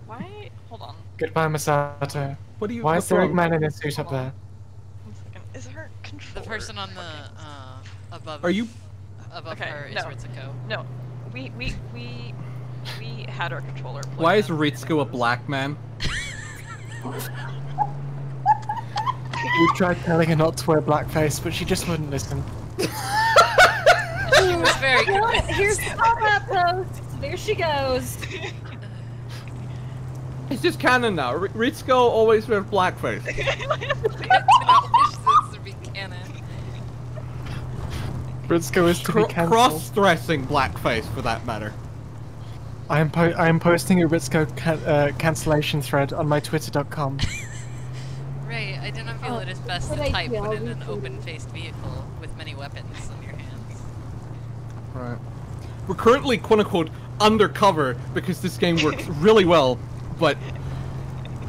Why? Hold on. Goodbye, Misato. What do you? Why is there a man in a suit up there? One second. Is her The person on the uh, above. Are you? above Okay, her is no. Ritsuko. No, we we we we had our controller. Why is in. Ritsuko a black man? We tried telling her not to wear blackface, but she just wouldn't listen. She was very You know what? Here's the call-out post. There she goes. It's just canon now. R- Ritsuko always wears blackface. I do not wish this to be canon. Britsko is to Cro- be cancelled. cross-dressing blackface, for that matter. I am po- I am posting a Ritsuko ca- uh, cancellation thread on my twitter.com. Right, I do not feel Oh, it is best to type idea, when in an open-faced vehicle with many weapons on your hands. Right. We're currently quote unquote undercover because this game works really well, but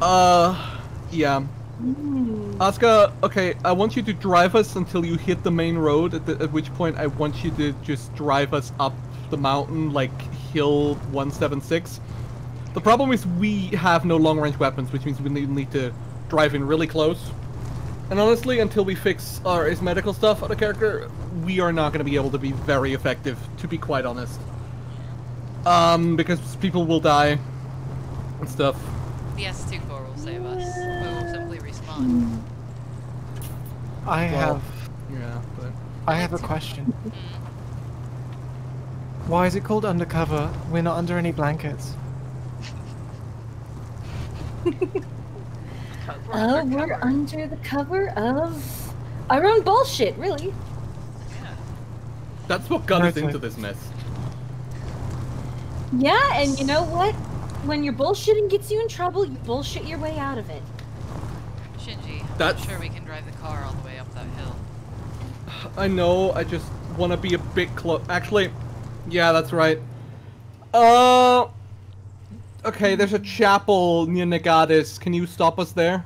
uh yeah. Asuka, okay, I want you to drive us until you hit the main road, at, the, at which point I want you to just drive us up the mountain like Hill 176. The problem is we have no long range weapons, which means we need need to drive in really close. And honestly, until we fix our his medical stuff on the character, we are not going to be able to be very effective, to be quite honest. Um, because people will die and stuff. The S2 core will save us. We will simply respawn. I Well- have Yeah, but I have a question. Mm. Why is it called undercover? We're not under any blankets. We're Oh, undercover. we're under the cover of our own bullshit, really. Yeah. that's what got us Okay. into this mess. Yeah, and you know what? When your bullshitting gets you in trouble, you bullshit your way out of it. Shinji, I'm That's- sure we can drive the car all the way up that hill. I know, I just want to be a bit close. Actually, yeah, that's right. Uh. Okay, there's a chapel near Negades. Can you stop us there?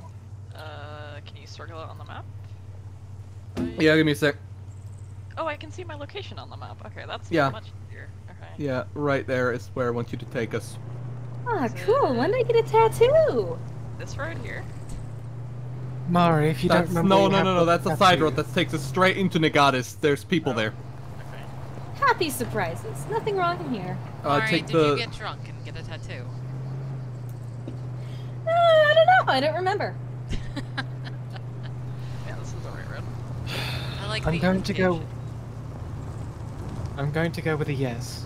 Uh, can you circle it on the map? Yeah, give me a sec. Oh, I can see my location on the map. Okay, that's Yeah. much easier. Okay. Yeah, right there is where I want you to take us. Ah, cool. When did I get a tattoo? This road here. Mari, if you That's, don't remember. no, no, no, no. That's a side road that takes us straight into Negades. There's people Oh. there. Okay. Happy surprises. Nothing wrong in here. Uh, Alright, take did the. you get drunk and get a tattoo? Uh, I don't know. I don't remember. Yeah, this is the right road. I like I'm the going to go. implication. I'm going to go with a yes.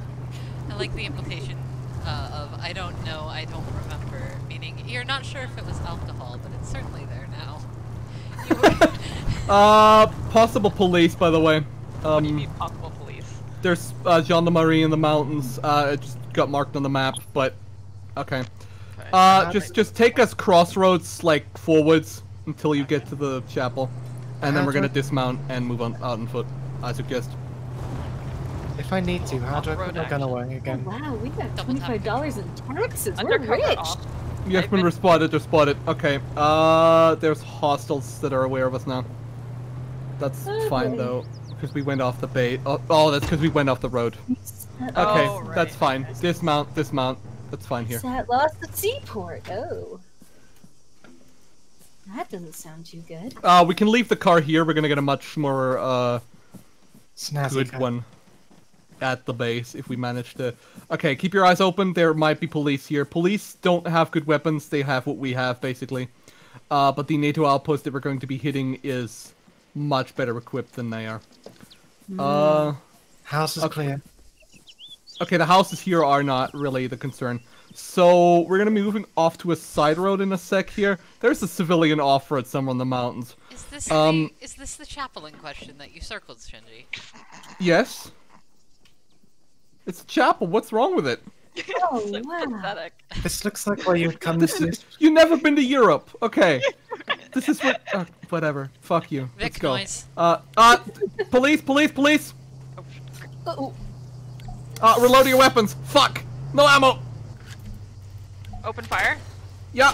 I like the implication uh, of I don't know, I don't remember, meaning you're not sure if it was alcohol, but it's certainly there now. You Uh, possible police, by the way. What do you Um, mean possible police? there's uh, gendarmerie in the mountains. Uh, it just got marked on the map, but okay. Okay. Uh, just just take us crossroads like forwards until you get to the chapel, and then we're gonna dismount and move on out on foot. I suggest. If I need to, how do I put Off-road my gun action. away Oh, again? wow, we got twenty-five dollars in taxes. We're Undercover rich. Off. You have been been- respotted. They're spotted. Okay. Uh, there's hostiles that are aware of us now. That's Oh, fine though, because we went off the bait. Oh, oh that's because we went off the road. Okay, Oh, that's right. fine. Dismount. Dismount. That's fine here. Sat lost the Seaport. Oh. That doesn't sound too good. Uh, we can leave the car here. We're gonna get a much more uh Snazzy good gun. one at the base if we manage to. Okay, keep your eyes open. There might be police here. Police don't have good weapons. They have what we have basically. Uh, but the NATO outpost that we're going to be hitting is much better equipped than they are. Uh, House is Okay. clear. okay, the houses here are not really the concern. So we're gonna be moving off to a side road in a sec here. There's a civilian off-road somewhere in the mountains. is this Um, the is this the chapel in question that you circled, Shinji? Yes. It's a chapel. What's wrong with it? Oh, so wow. pathetic. This looks like where you'd come This to. is, you never been to Europe. Okay. This is what. Uh, whatever. Fuck you. Let's go. noise. Uh, uh, police, police, police. Oh, Uh, reloading your weapons. Fuck. No ammo. Open fire. Yeah.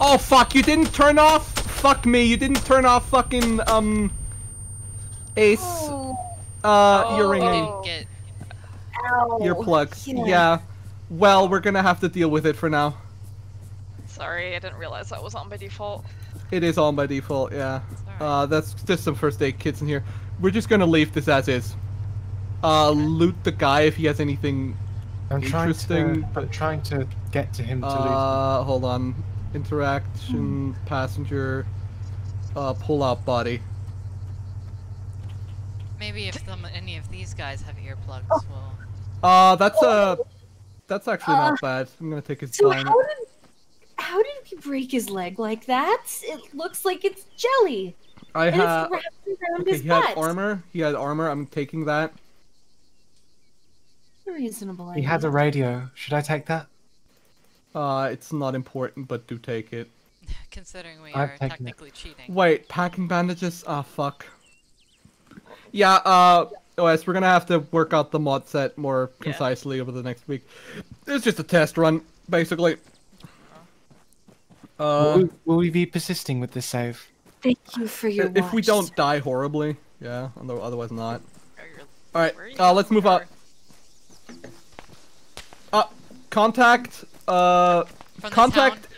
Oh fuck! You didn't turn off. Fuck me! You didn't turn off fucking um. Ace. oh, Uh, Oh. your You ringing. get ow. Earplugs. Yeah. Yeah. Well, we're gonna have to deal with it for now. Sorry, I didn't realize that was on by default. It is on by default, yeah. Alright. Uh, that's just some first aid kits in here. We're just gonna leave this as is. Uh, loot the guy if he has anything. I'm trying Interesting, to. but- I'm trying to get to him to lose. Uh, hold on. Interaction, passenger, uh, pull out body. Maybe if some, any of these guys have earplugs, Oh. we'll. Uh, that's uh, that's actually not bad. I'm gonna take his So dime. how did how did he break his leg like that? It looks like it's jelly, I have. it's wrapped around Okay, he butt. had armor. He had armor. I'm taking that. Reasonable. He has a idea. radio. Should I take that? Uh, it's not important, but do take it. Considering we I've are taken it. technically cheating. Wait, packing bandages? Ah, fuck. Yeah, uh, OS, we're gonna have to work out the mod set more Yeah. concisely over the next week. It's just a test run, basically. will, Uh, we, will we be persisting with this save? Thank you for your. if we don't die horribly, yeah, although otherwise not. Oh, Alright, where are you uh, let's move on. Uh, contact, uh, contact,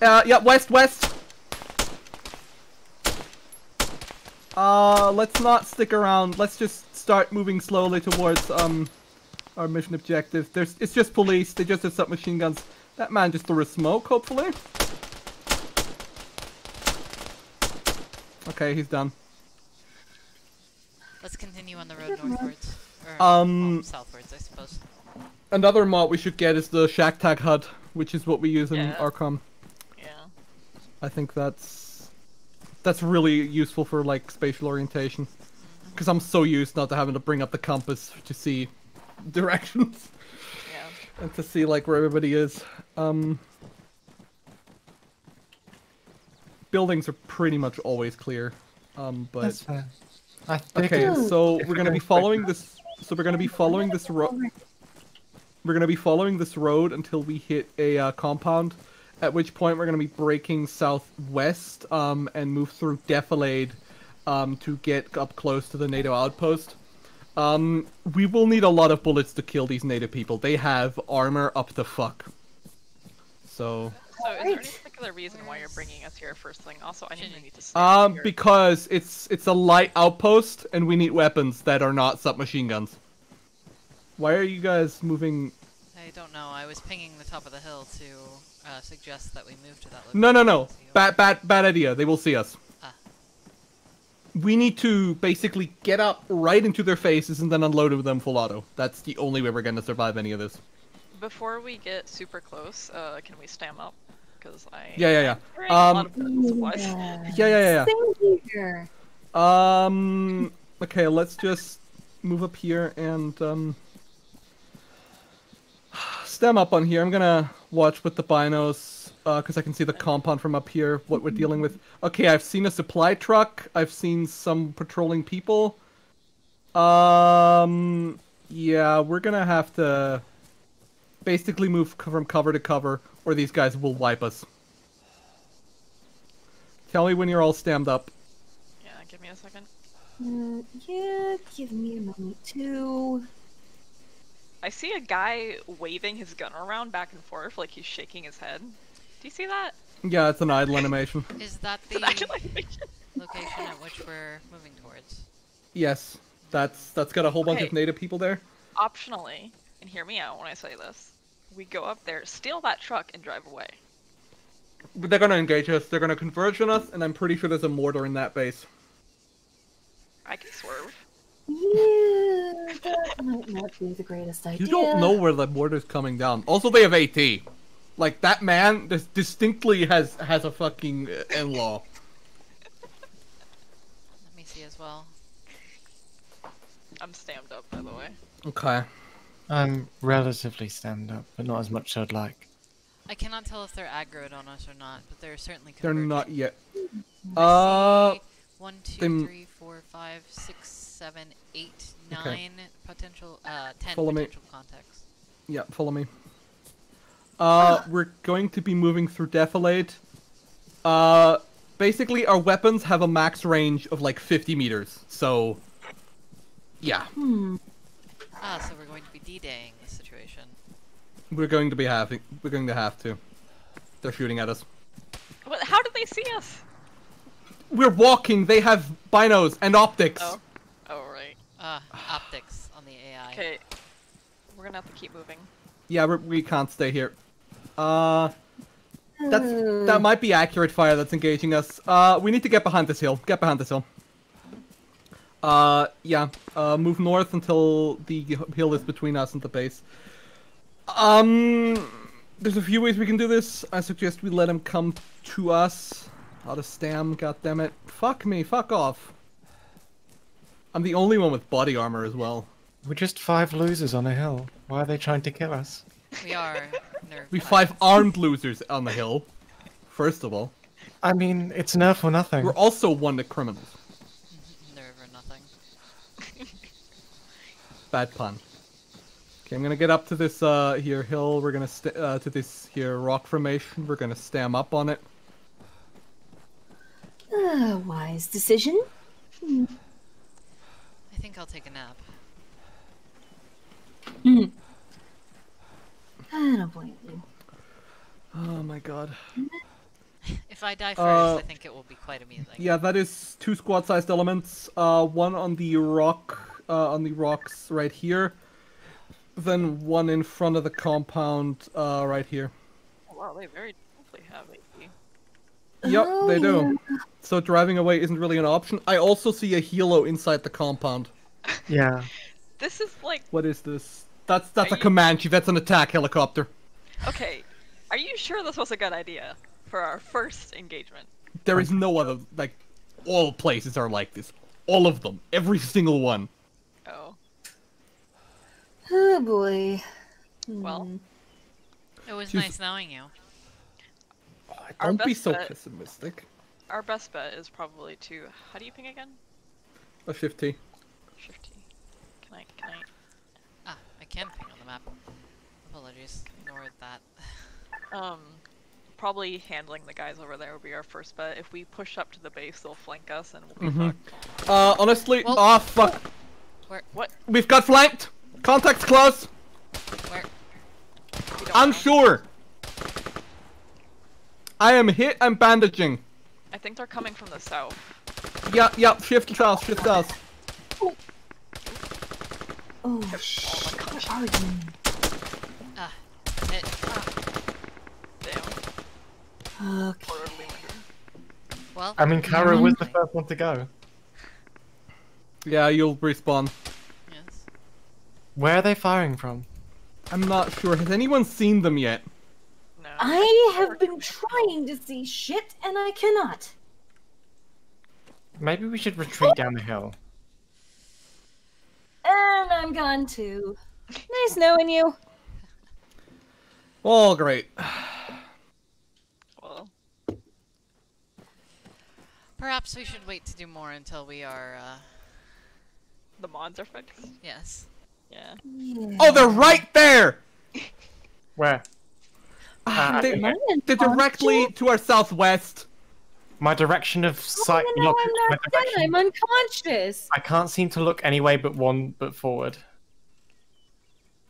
town, uh, yeah, west, west. Uh, let's not stick around. Let's just start moving slowly towards, um, our mission objective. There's, it's just police. They just have submachine guns. That man just threw a smoke, hopefully. Okay, he's done. let's continue on the road northwards. Or, Um, well, southwards, I suppose. Another mod we should get is the ShackTac HUD, which is what we use in Yeah. Arkham. Yeah. I think that's that's really useful for like spatial orientation. Because I'm so used not to having to bring up the compass to see directions Yeah. and to see like where everybody is. Um, buildings are pretty much always clear. Um, but That's fair. I okay, figured- so if we're gonna be following this. So we're gonna be following this road. We're gonna be following this road until we hit a uh, compound, at which point we're gonna be breaking southwest um, and move through Defilade um, to get up close to the NATO outpost. Um, we will need a lot of bullets to kill these native people. They have armor up the fuck. So, So, is there any particular reason why you're bringing us here first thing? Also, I need to need to um, here. because it's it's a light outpost and we need weapons that are not submachine guns. Why are you guys moving I don't know. I was pinging the top of the hill to uh, suggest that we move to that location. No, no, no. Bad, bad, bad idea. They will see us. Ah. We need to basically get up right into their faces and then unload with them full auto. That's the only way we're going to survive any of this. Before we get super close, uh, can we stam up? Because I Yeah, yeah, yeah. carrying a lot Um, of medical supplies. Yeah. Yeah, yeah, yeah. Same here. Um. Okay, let's just move up here and um. Stem up on here. I'm gonna watch with the binos, uh, because I can see the compound from up here. What we're dealing with. Okay, I've seen a supply truck. I've seen some patrolling people. Um. Yeah, we're gonna have to basically move from cover to cover, or these guys will wipe us. Tell me when you're all stemmed up. Yeah, give me a second. Uh, yeah, give me a moment too. I see a guy waving his gun around back and forth like he's shaking his head. Do you see that? Yeah, it's an idle animation. Is that the location at which we're moving towards? Yes, that's that's got a whole bunch of native people there. optionally, and hear me out when I say this. We go up there, steal that truck, and drive away. But they're gonna engage us. They're gonna converge on us, and I'm pretty sure there's a mortar in that base. I can swerve. Yeah, that might not be the greatest idea. You don't know where the mortar's coming down. Also, they have AT. Like that man, dis- distinctly has has a fucking uh, NLAW. Let me see as well. I'm stammed up, by the way. Okay. I'm relatively stand up, but not as much as I'd like. I cannot tell if they're aggroed on us or not, but they're certainly They're not yet. I Uh, see one, two, them- three, four, five, six, seven, eight, Okay. nine potential, uh, ten Follow me. contacts. yeah, follow me. Uh, we're going to be moving through Defilade. Uh, basically, our weapons have a max range of like 50 meters. So, yeah, Hmm. Ah, so we're going to be D-daying the situation. we're going to be having. We're going to have to. They're shooting at us. What? How did they see us? We're walking. They have binos and optics. Oh. Right. Ah, optics on the AI. Okay. We're gonna have to keep moving. Yeah, we're, we can't stay here. Uh, that's Uh, that might be accurate fire that's engaging us. Uh, we need to get behind this hill. Get behind this hill. Uh, yeah. Uh, move north until the hill is between us and the base. Um, there's a few ways we can do this. I suggest we let him come to us. Out of stam, goddammit. Fuck me, fuck off. I'm the only one with body armor as well. We're just five losers on a hill. Why are they trying to kill us? We are. We five armed losers on the hill. First of all, I mean, it's nerf or nothing. we're also one to criminals. nerve or nothing. Bad pun. Okay, I'm gonna get up to this uh here hill. We're gonna st- uh, to this here rock formation. We're gonna stam up on it. Uh, wise decision. I think I'll take a nap. I don't blame you. Oh my god. If I die first, Uh, I think it will be quite amusing. Yeah, that is two squad-sized elements. Uh, one on the rock, uh, on the rocks right here. Then one in front of the compound, uh, right here. Wow, they very definitely have AP. Yep, Oh, they do. So driving away isn't really an option. I also see a helo inside the compound. Yeah. This is like What is this? That's that's Are a you- Comanche. That's an attack helicopter. okay. Are you sure this was a good idea for our first engagement? There is no other like. All places are like this. All of them. Every single one. Oh, Oh boy. Well. Hmm. It was She's- nice knowing you. Our Don't be so bet- pessimistic. our best bet is probably to. How do you ping again? A 50. Shift Can I? Can I? Ah, I can ping on the map. Apologies. Ignored that. Um, probably handling the guys over there would be our first bet. If we push up to the base, they'll flank us, and we'll be Mhm. fucked. Uh, honestly, Well- ah, fuck. Where? What? We've got flanked. Contact's close. Where? I'm know. sure. I am hit. I'm bandaging. I think they're coming from the south. Yeah, yeah. Shift south. Shift south. Oh, shit. Where are you? Ah, hit. Damn. Okay. Poor. Well. I mean, Kara was the first one to go. Yeah, you'll respawn. Yes. Where are they firing from? I'm not sure. Has anyone seen them yet? No. I have been trying to see shit and I cannot. Maybe we should retreat down the hill. And I'm gone too. Nice knowing you. Oh, great. Well, Perhaps we should wait to do more until we are, uh, the mods are fixed. yes. Yeah. Yeah. Oh, they're right there. Where? Ah, Uh, they, Am I they're directly to our southwest. My direction of sight. Oh, no, look, I'm my not dead. I'm unconscious. I can't seem to look any way but one, but forward.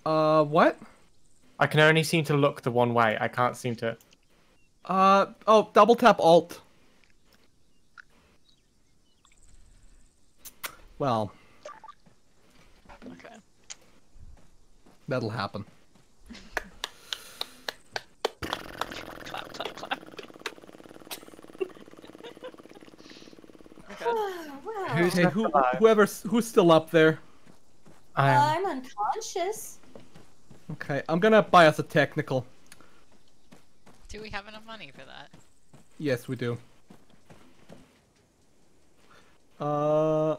Uh, what? I can only seem to look the one way. I can't seem to. Uh, oh, double tap Alt. Well, Okay. that'll happen. Okay. Who's Okay, left who, alive? whoever's who's still up there? I am. I'm unconscious. Okay, I'm gonna buy us a technical. Do we have enough money for that? Yes, we do. Uh.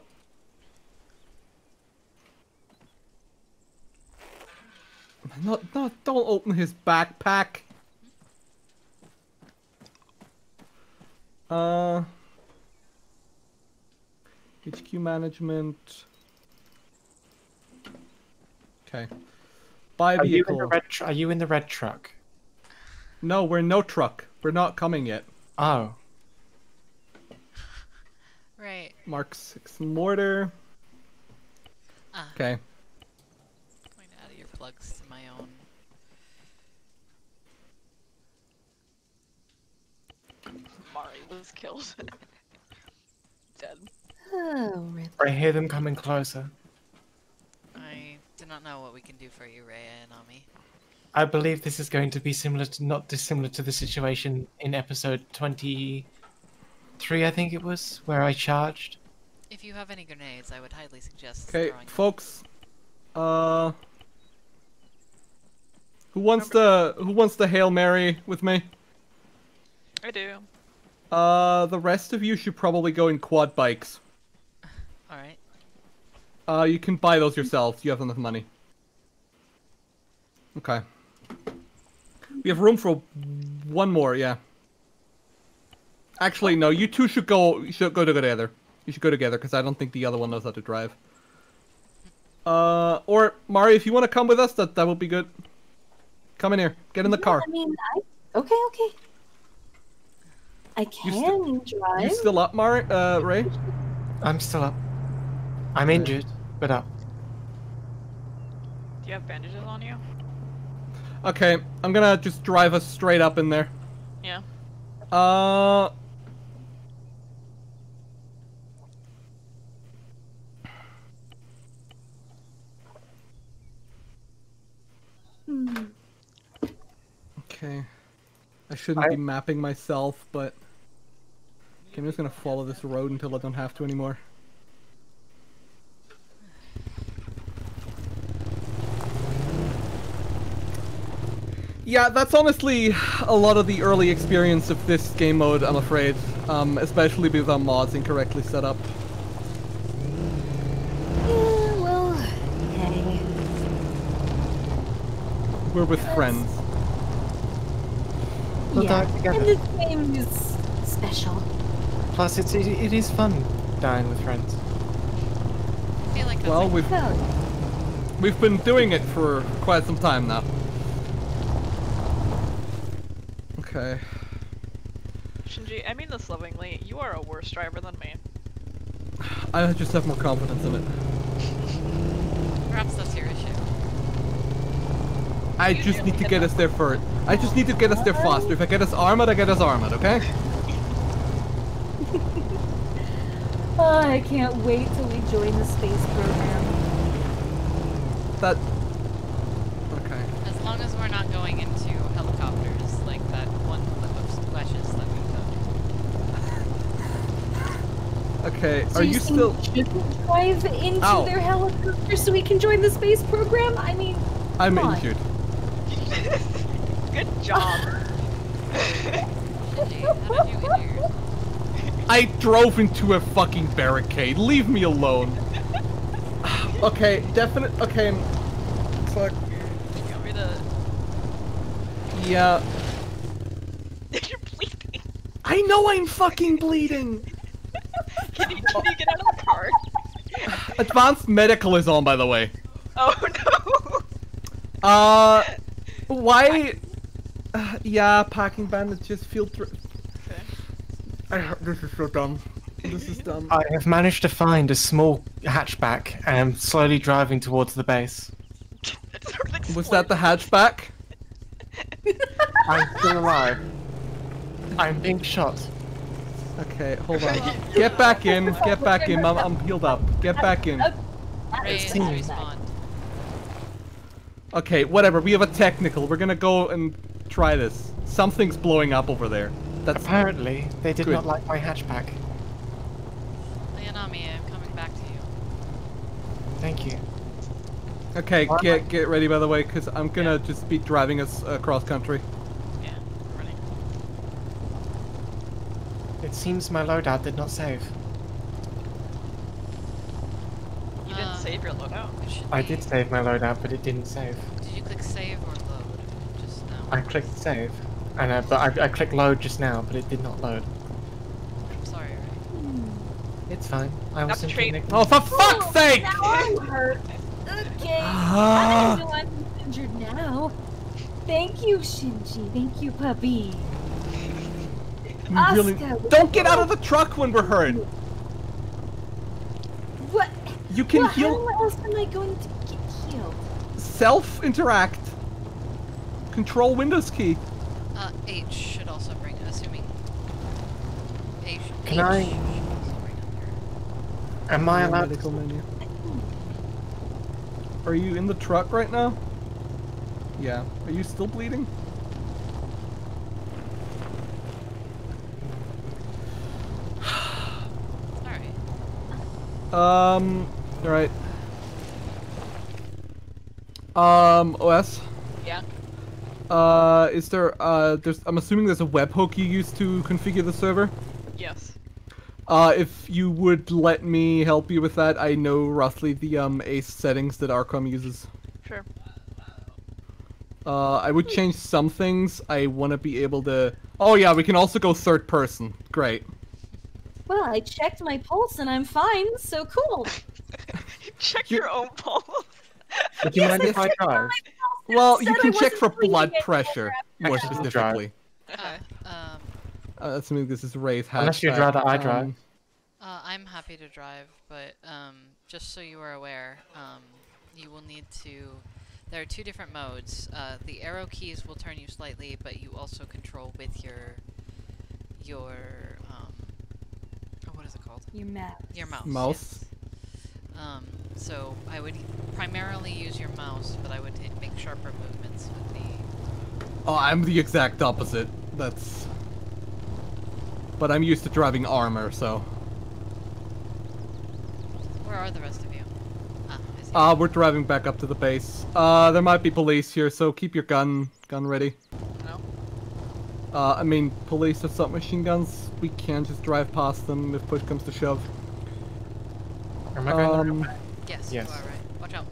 No, no, don't open his backpack. Uh. HQ management. Okay. Buy Are you in vehicle. the red? Are you in the red truck? No, we're in no truck. We're not coming yet. Oh, Right. Mark 6 mortar. Ah. Okay. Point out of your plugs to my own. Mari was killed. Dead. Oh, rip. I hear them coming closer. I do not know what we can do for you, Rhea and Ami. I believe this is going to be similar to, not dissimilar to the situation in episode 23, I think it was, where I charged. If you have any grenades, I would highly suggest Okay, throwing them. folks. Uh, who wants to who wants to hail Mary with me? I do. Uh, the rest of you should probably go in quad bikes. Alright. Uh, you can buy those yourselves. You have enough money. Okay. We have room for one more. Yeah. Actually, no. You two should go. Should go together. You should go together because I don't think the other one knows how to drive. Uh, or Mari, if you want to come with us, that that would be good. Come in here. Get in the Yeah, car. I mean, I... okay, okay. I can st- drive. You still up, Mari? Uh, Rei? I'm still up. I'm injured, but up. Do you have bandages on you? Okay, I'm gonna just drive us straight up in there. Yeah. Uh. Hmm. Okay. I shouldn't I- be mapping myself, but. Okay, I'm just gonna follow this road until I don't have to anymore. Yeah, that's honestly a lot of the early experience of this game mode, I'm afraid. Um, especially with our mods incorrectly set up. Yeah, well, hey. We're with friends. We'll yeah. die together. And this game is special. Plus, it's it, it is fun dying with friends. I feel like that's Well, like, we've Well, we've been doing it for quite some time now. Okay. Shinji, I mean this lovingly. You are a worse driver than me. I just have more confidence in it. perhaps that's your issue. I You just need to get get us there first. I just need to get us there faster. If I get us armored, I get us armored, okay? oh, I can't wait till we join the space program. That. Okay. As long as we're not going into helicopters like that one clip of squashes that we took. Okay. So Are you, you still? we shouldn't drive into Ow. their helicopter so we can join the space program? I mean, I'm on. injured. Good job. Shinji, how did you injure yourself? I drove into a fucking barricade. Leave me alone. okay. Definite. Okay. Fuck. you want me to... Yeah. You're bleeding. I know I'm fucking bleeding. Can you, get out of the car? Advanced medical is on, by the way. Oh no! Uh, why? Uh, yeah, packing bandits just feel through. Okay. I, this is so dumb. This is dumb. I have managed to find a small hatchback and am slowly driving towards the base. It Was that the hatchback? I'm still alive. I'm being shot. Okay, hold on. Get back in. Get back in. I'm, I'm healed up. Get back in. Rei has team. respawned. Okay, whatever. We have a technical. We're gonna go and try this. Something's blowing up over there. That's Apparently, they did Good. not like my hatchback. Leonami, I'm coming back to you. Thank you. okay. Get get ready, by the way, because I'm gonna just be driving us across country. Yeah, we're running. It seems my loadout did not save. You didn't Uh, save your loadout. It I be- did save my loadout, but it didn't save. Did you click save or load just now? I clicked save, and uh, but I, I clicked load just now, but it did not load. I'm sorry, Rei. It's fine. I was Not simply Oh, for fuck's sake! Now I'm hurt. Okay. I know I'm injured now. Thank you, Shinji. Thank you, puppy. We really don't get out of the truck when we're hurt. What? You can well, heal. How else am I going to get healed? Self interact. Control Windows key. Uh, H should also bring, assuming. H. Can H I- should also bring under. Am I allowed? Medical menu. Are you in the truck right now? Yeah. Are you still bleeding? Alright. Um. All right. Um. OS. Yeah. Uh. Is there? Uh. There's. I'm assuming there's a webhook you use to configure the server. Yes. Uh. If you would let me help you with that, I know roughly the um ACE settings that Arcom uses. Sure. Uh. I would change some things. I want to be able to. Oh yeah. We can also go third person. Great. Well, I checked my pulse and I'm fine, so cool. Check your own pulse. Would you Yes, mind I if I checked? Well, said you I can check for blood pressure more specifically. Okay. Um, Uh, assuming this is Rei's hatchback. Unless you'd rather I um, drive. uh, I'm happy to drive, but um, just so you are aware, um, you will need to. There are two different modes. Uh, the arrow keys will turn you slightly, but you also control with your your um, what is it called? Your map. Your mouse. Mouse. yes. Um, so I would primarily use your mouse, but I would make sharper movements with the. Oh, I'm the exact opposite. That's. But I'm used to driving armor, so. Where are the rest of you? Ah, I see. Uh, we're driving back up to the base. Uh, there might be police here, so keep your gun gun ready. No. Uh, I mean, police have submachine guns. We can just drive past them if push comes to shove. Am I going the right Um, way? yes, yes. you are right. Watch out.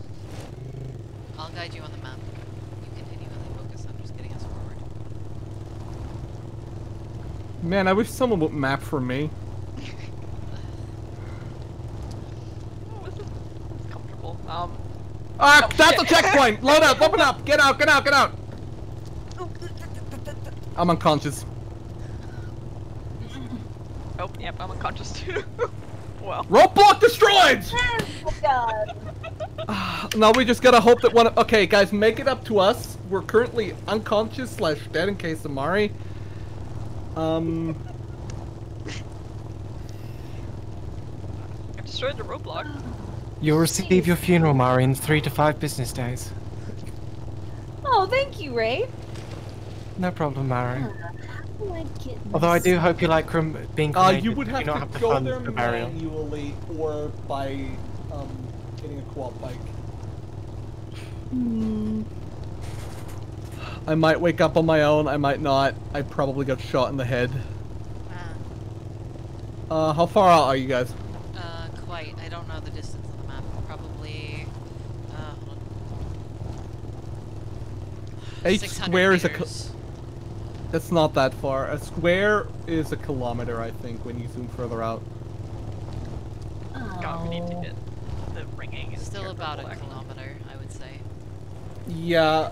I'll guide you on the map. You continually focus on just getting us forward. man, I wish someone would map for me. Oh, this is, this is comfortable. Um. Ah, Oh, that's shit. a checkpoint! Load up, open up! Get out, get out, get out! I'm unconscious. Oh, yep, I'm unconscious too. well. Roadblock destroyed! Oh god. Now we just gotta hope that one. Okay, guys, make it up to us. We're currently unconscious slash dead in case of Mari. Um, I destroyed the roadblock. You'll receive your funeral, Mari, in three to five business days. Oh, thank you, Rei. No problem, Mari. Oh my. Although I do hope you like crem- being uh, cremated. you would have do not to have the go funds there for manually or by um getting a quad bike. Hmm. I might wake up on my own. I might not. I probably got shot in the head. Ah, Uh, how far out are you guys? uh, quite. I don't know the distance on the map. Probably. Uh, hold on. Eight 600 square is a. Ki- meters. that's not that far. A square is a kilometer, I think, when you zoom further out. God, we need to Oh. get the ringing. and Still about a kilometer, I would say. Yeah,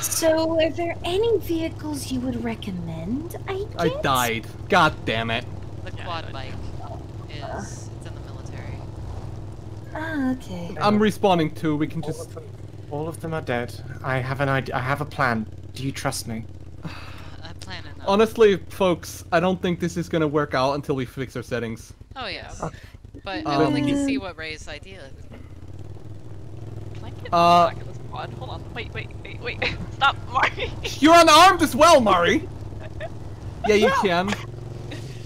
So, are there any vehicles you would recommend? I I died. God damn it. The quad I- bike is. It's in the military. Ah, okay. I'm respawning too. We can All just. of, them, all of them are dead. I have an idea. I have a plan. Do you trust me? Uh, I plan enough. Honestly, folks, I don't think this is gonna work out until we fix our settings. Oh yeah, Okay. But I would like to Um, see what Rei's idea. Can I get Uh, back of this quad? Hold on. Wait, wait, wait, wait. Stop, Mari. You're unarmed as well, Mari. Yeah, you can.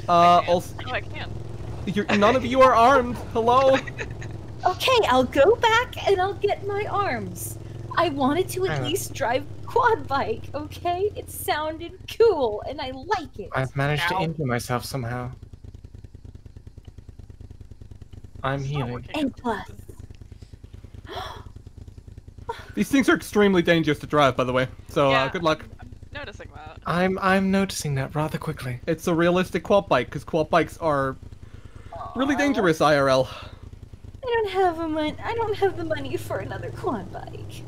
Uh, I can. also, Oh, I can. you're, none of you are armed. Hello. Okay, I'll go back and I'll get my arms. I wanted to at least drive quad bike, okay? It sounded cool and I like it. I've managed Ow. to injure myself somehow. I'm It's healing. working. And plus, These things are extremely dangerous to drive, by the way. So Yeah, uh, good luck. I'm, I'm noticing that. I'm I'm noticing that rather quickly. It's a realistic quad bike because quad bikes are really dangerous IRL. I don't have a mon- I don't have the money for another quad bike.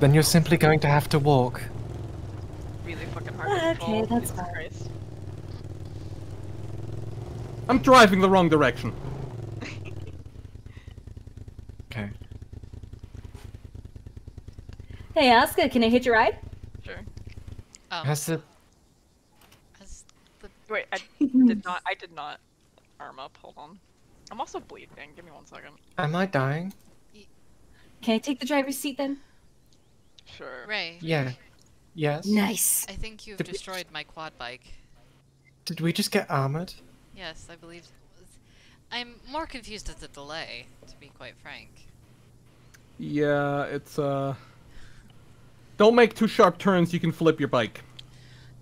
Then you're simply going to have to walk. Really fucking hard Ah, to okay, that's Jesus fine. Christ. I'm driving the wrong direction. Okay. Hey, Asuka, can I hitch a ride? Sure. Um, Has the has the Wait, I did not. I did not arm up. Hold on. I'm also bleeding. Give me one second. am I dying? Can I take the driver's seat then? Sure. Rei? Yeah. Yes. Nice. I think you've Did we- destroyed my quad bike. Did we just get armored? Yes, I believe. I'm more confused at the delay, to be quite frank. Yeah, it's uh. Don't make too sharp turns. You can flip your bike.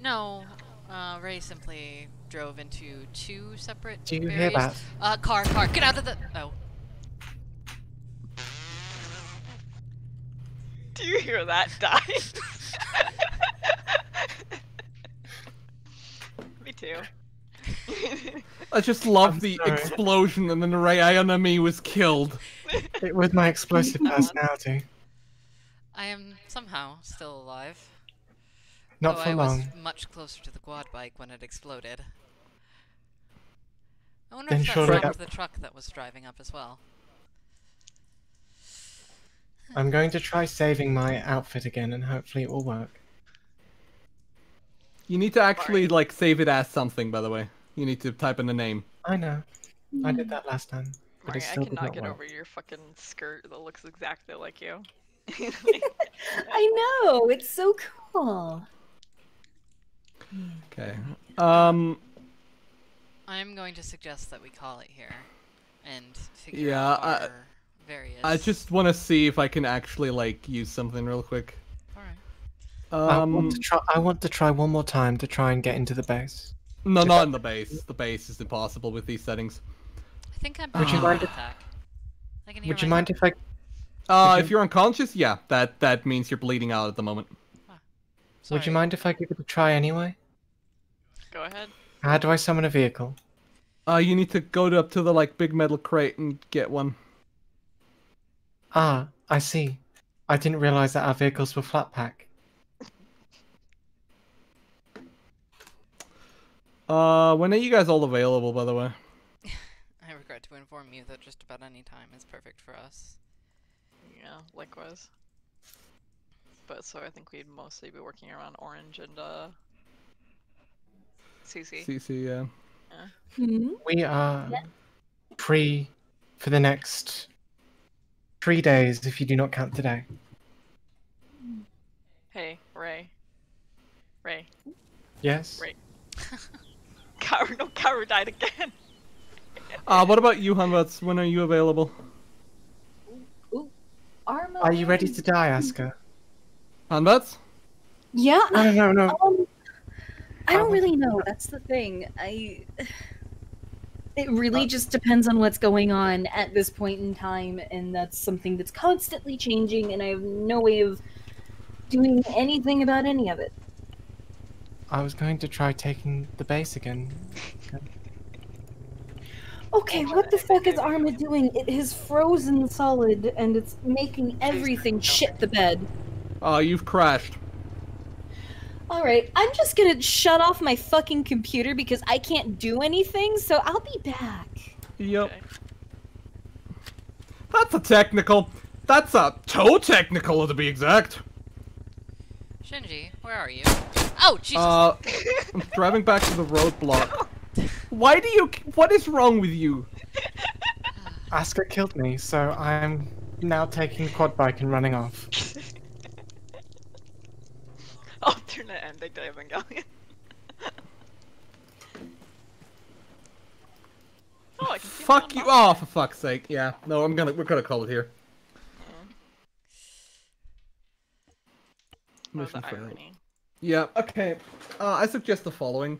No, uh, Rei simply drove into two separate Do you barriers. hear that? Uh, car, car, get out of the. Oh, Do you hear that, Die? Me too. I just love I'm the sorry. explosion and then the Ray enemy was killed. It with my explosive personality. I am somehow still alive. Not though for I long. was much closer to the quad bike when it exploded. I wonder Then if that surely stopped that- the truck that was driving up as well. I'm going to try saving my outfit again and hopefully it will work. You need to actually like save it as something. By the way, you need to type in the name. I know. I did that last time. But Mari, it I still did cannot not get work. over your fucking skirt that looks exactly like you. I know, it's so cool. Okay. Um. I'm going to suggest that we call it here and figure Yeah, out I- our various. I just want to see if I can actually like use something real quick. Alright. I Um. want to try. I want to try one more time to try and get into the base. No, not in the base. The base is impossible with these settings. I think I'm Would you being mind if- attack. I can hear Would you mind if I? Uh, Would if you- you're unconscious, yeah, that that means you're bleeding out at the moment. Would you mind if I give it a try anyway? Go ahead. How do I summon a vehicle? Uh, you need to go to, up to the like big metal crate and get one. Ah, I see. I didn't realize that our vehicles were flat pack. Uh, when are you guys all available, by the way? I regret to inform you that just about any time is perfect for us. Yeah, likewise. But so I think we'd mostly be working around Orange and uh CC. CC, yeah. Hmm? We are free for the next three days if you do not count today. Hey, Rei. Rei. Yes. Rei. Kaworu, no, Kaworu died again. Uh, what about you, Hanvats? When are you available? Arma. Are you ready to die, Asuka? Hanvats? Yeah. No, no, no. Um, I don't really know. That's the thing. I. It really just depends on what's going on at this point in time, and that's something that's constantly changing, and I have no way of doing anything about any of it. I was going to try taking the base again. Okay, what the fuck is Arma doing? It has frozen solid, and it's making everything shit the bed. Uh, you've crashed. Alright, I'm just gonna shut off my fucking computer because I can't do anything, so I'll be back. Yep. Okay. That's a technical. That's a toe technical, to be exact. Shinji, where are you? Oh, Jesus! Uh, I'm driving back to the roadblock. Why do you? What is wrong with you? Asuka killed me, so I'm now taking the quad bike and running off. Alternate ending to Evangelion. oh, I can see Fuck you! Oh, for fuck's sake! Yeah. No, I'm gonna. We're gonna call it here. Oh, Mission the failed. Yeah. Okay. Uh, I suggest the following.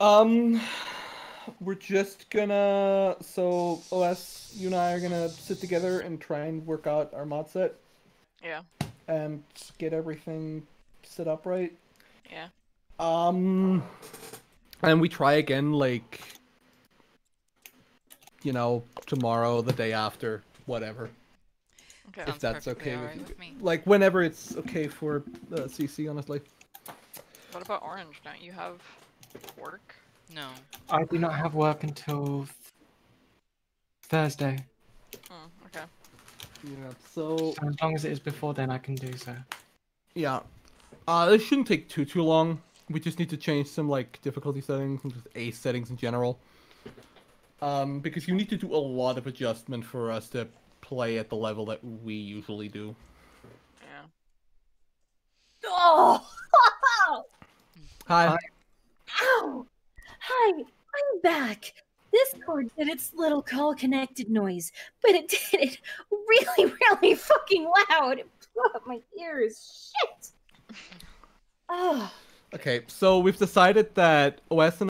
Um, we're just gonna. So OS, you and I are gonna sit together and try and work out our mod set Yeah, and get everything set upright. yeah. Um, and we try again, like, you know, tomorrow, the day after, whatever. Okay. if Sounds that's okay with alright you. with me. Like, whenever it's okay for uh, CC, honestly. What about Orange? Don't you have work? No. I do not have work until th- Thursday. Hmm, okay. Yeah. So So as long as it is before then, I can do so. yeah, uh, this shouldn't take too too long. We just need to change some like difficulty settings and just ace settings in general. Um, because you need to do a lot of adjustment for us to play at the level that we usually do. Yeah. Oh! Hi. Hi. Ow! Hi, I'm back. Discord did its little call connected noise, but it did it really, really fucking loud. It blew up my ears. Shit. Okay, so we've decided that OS and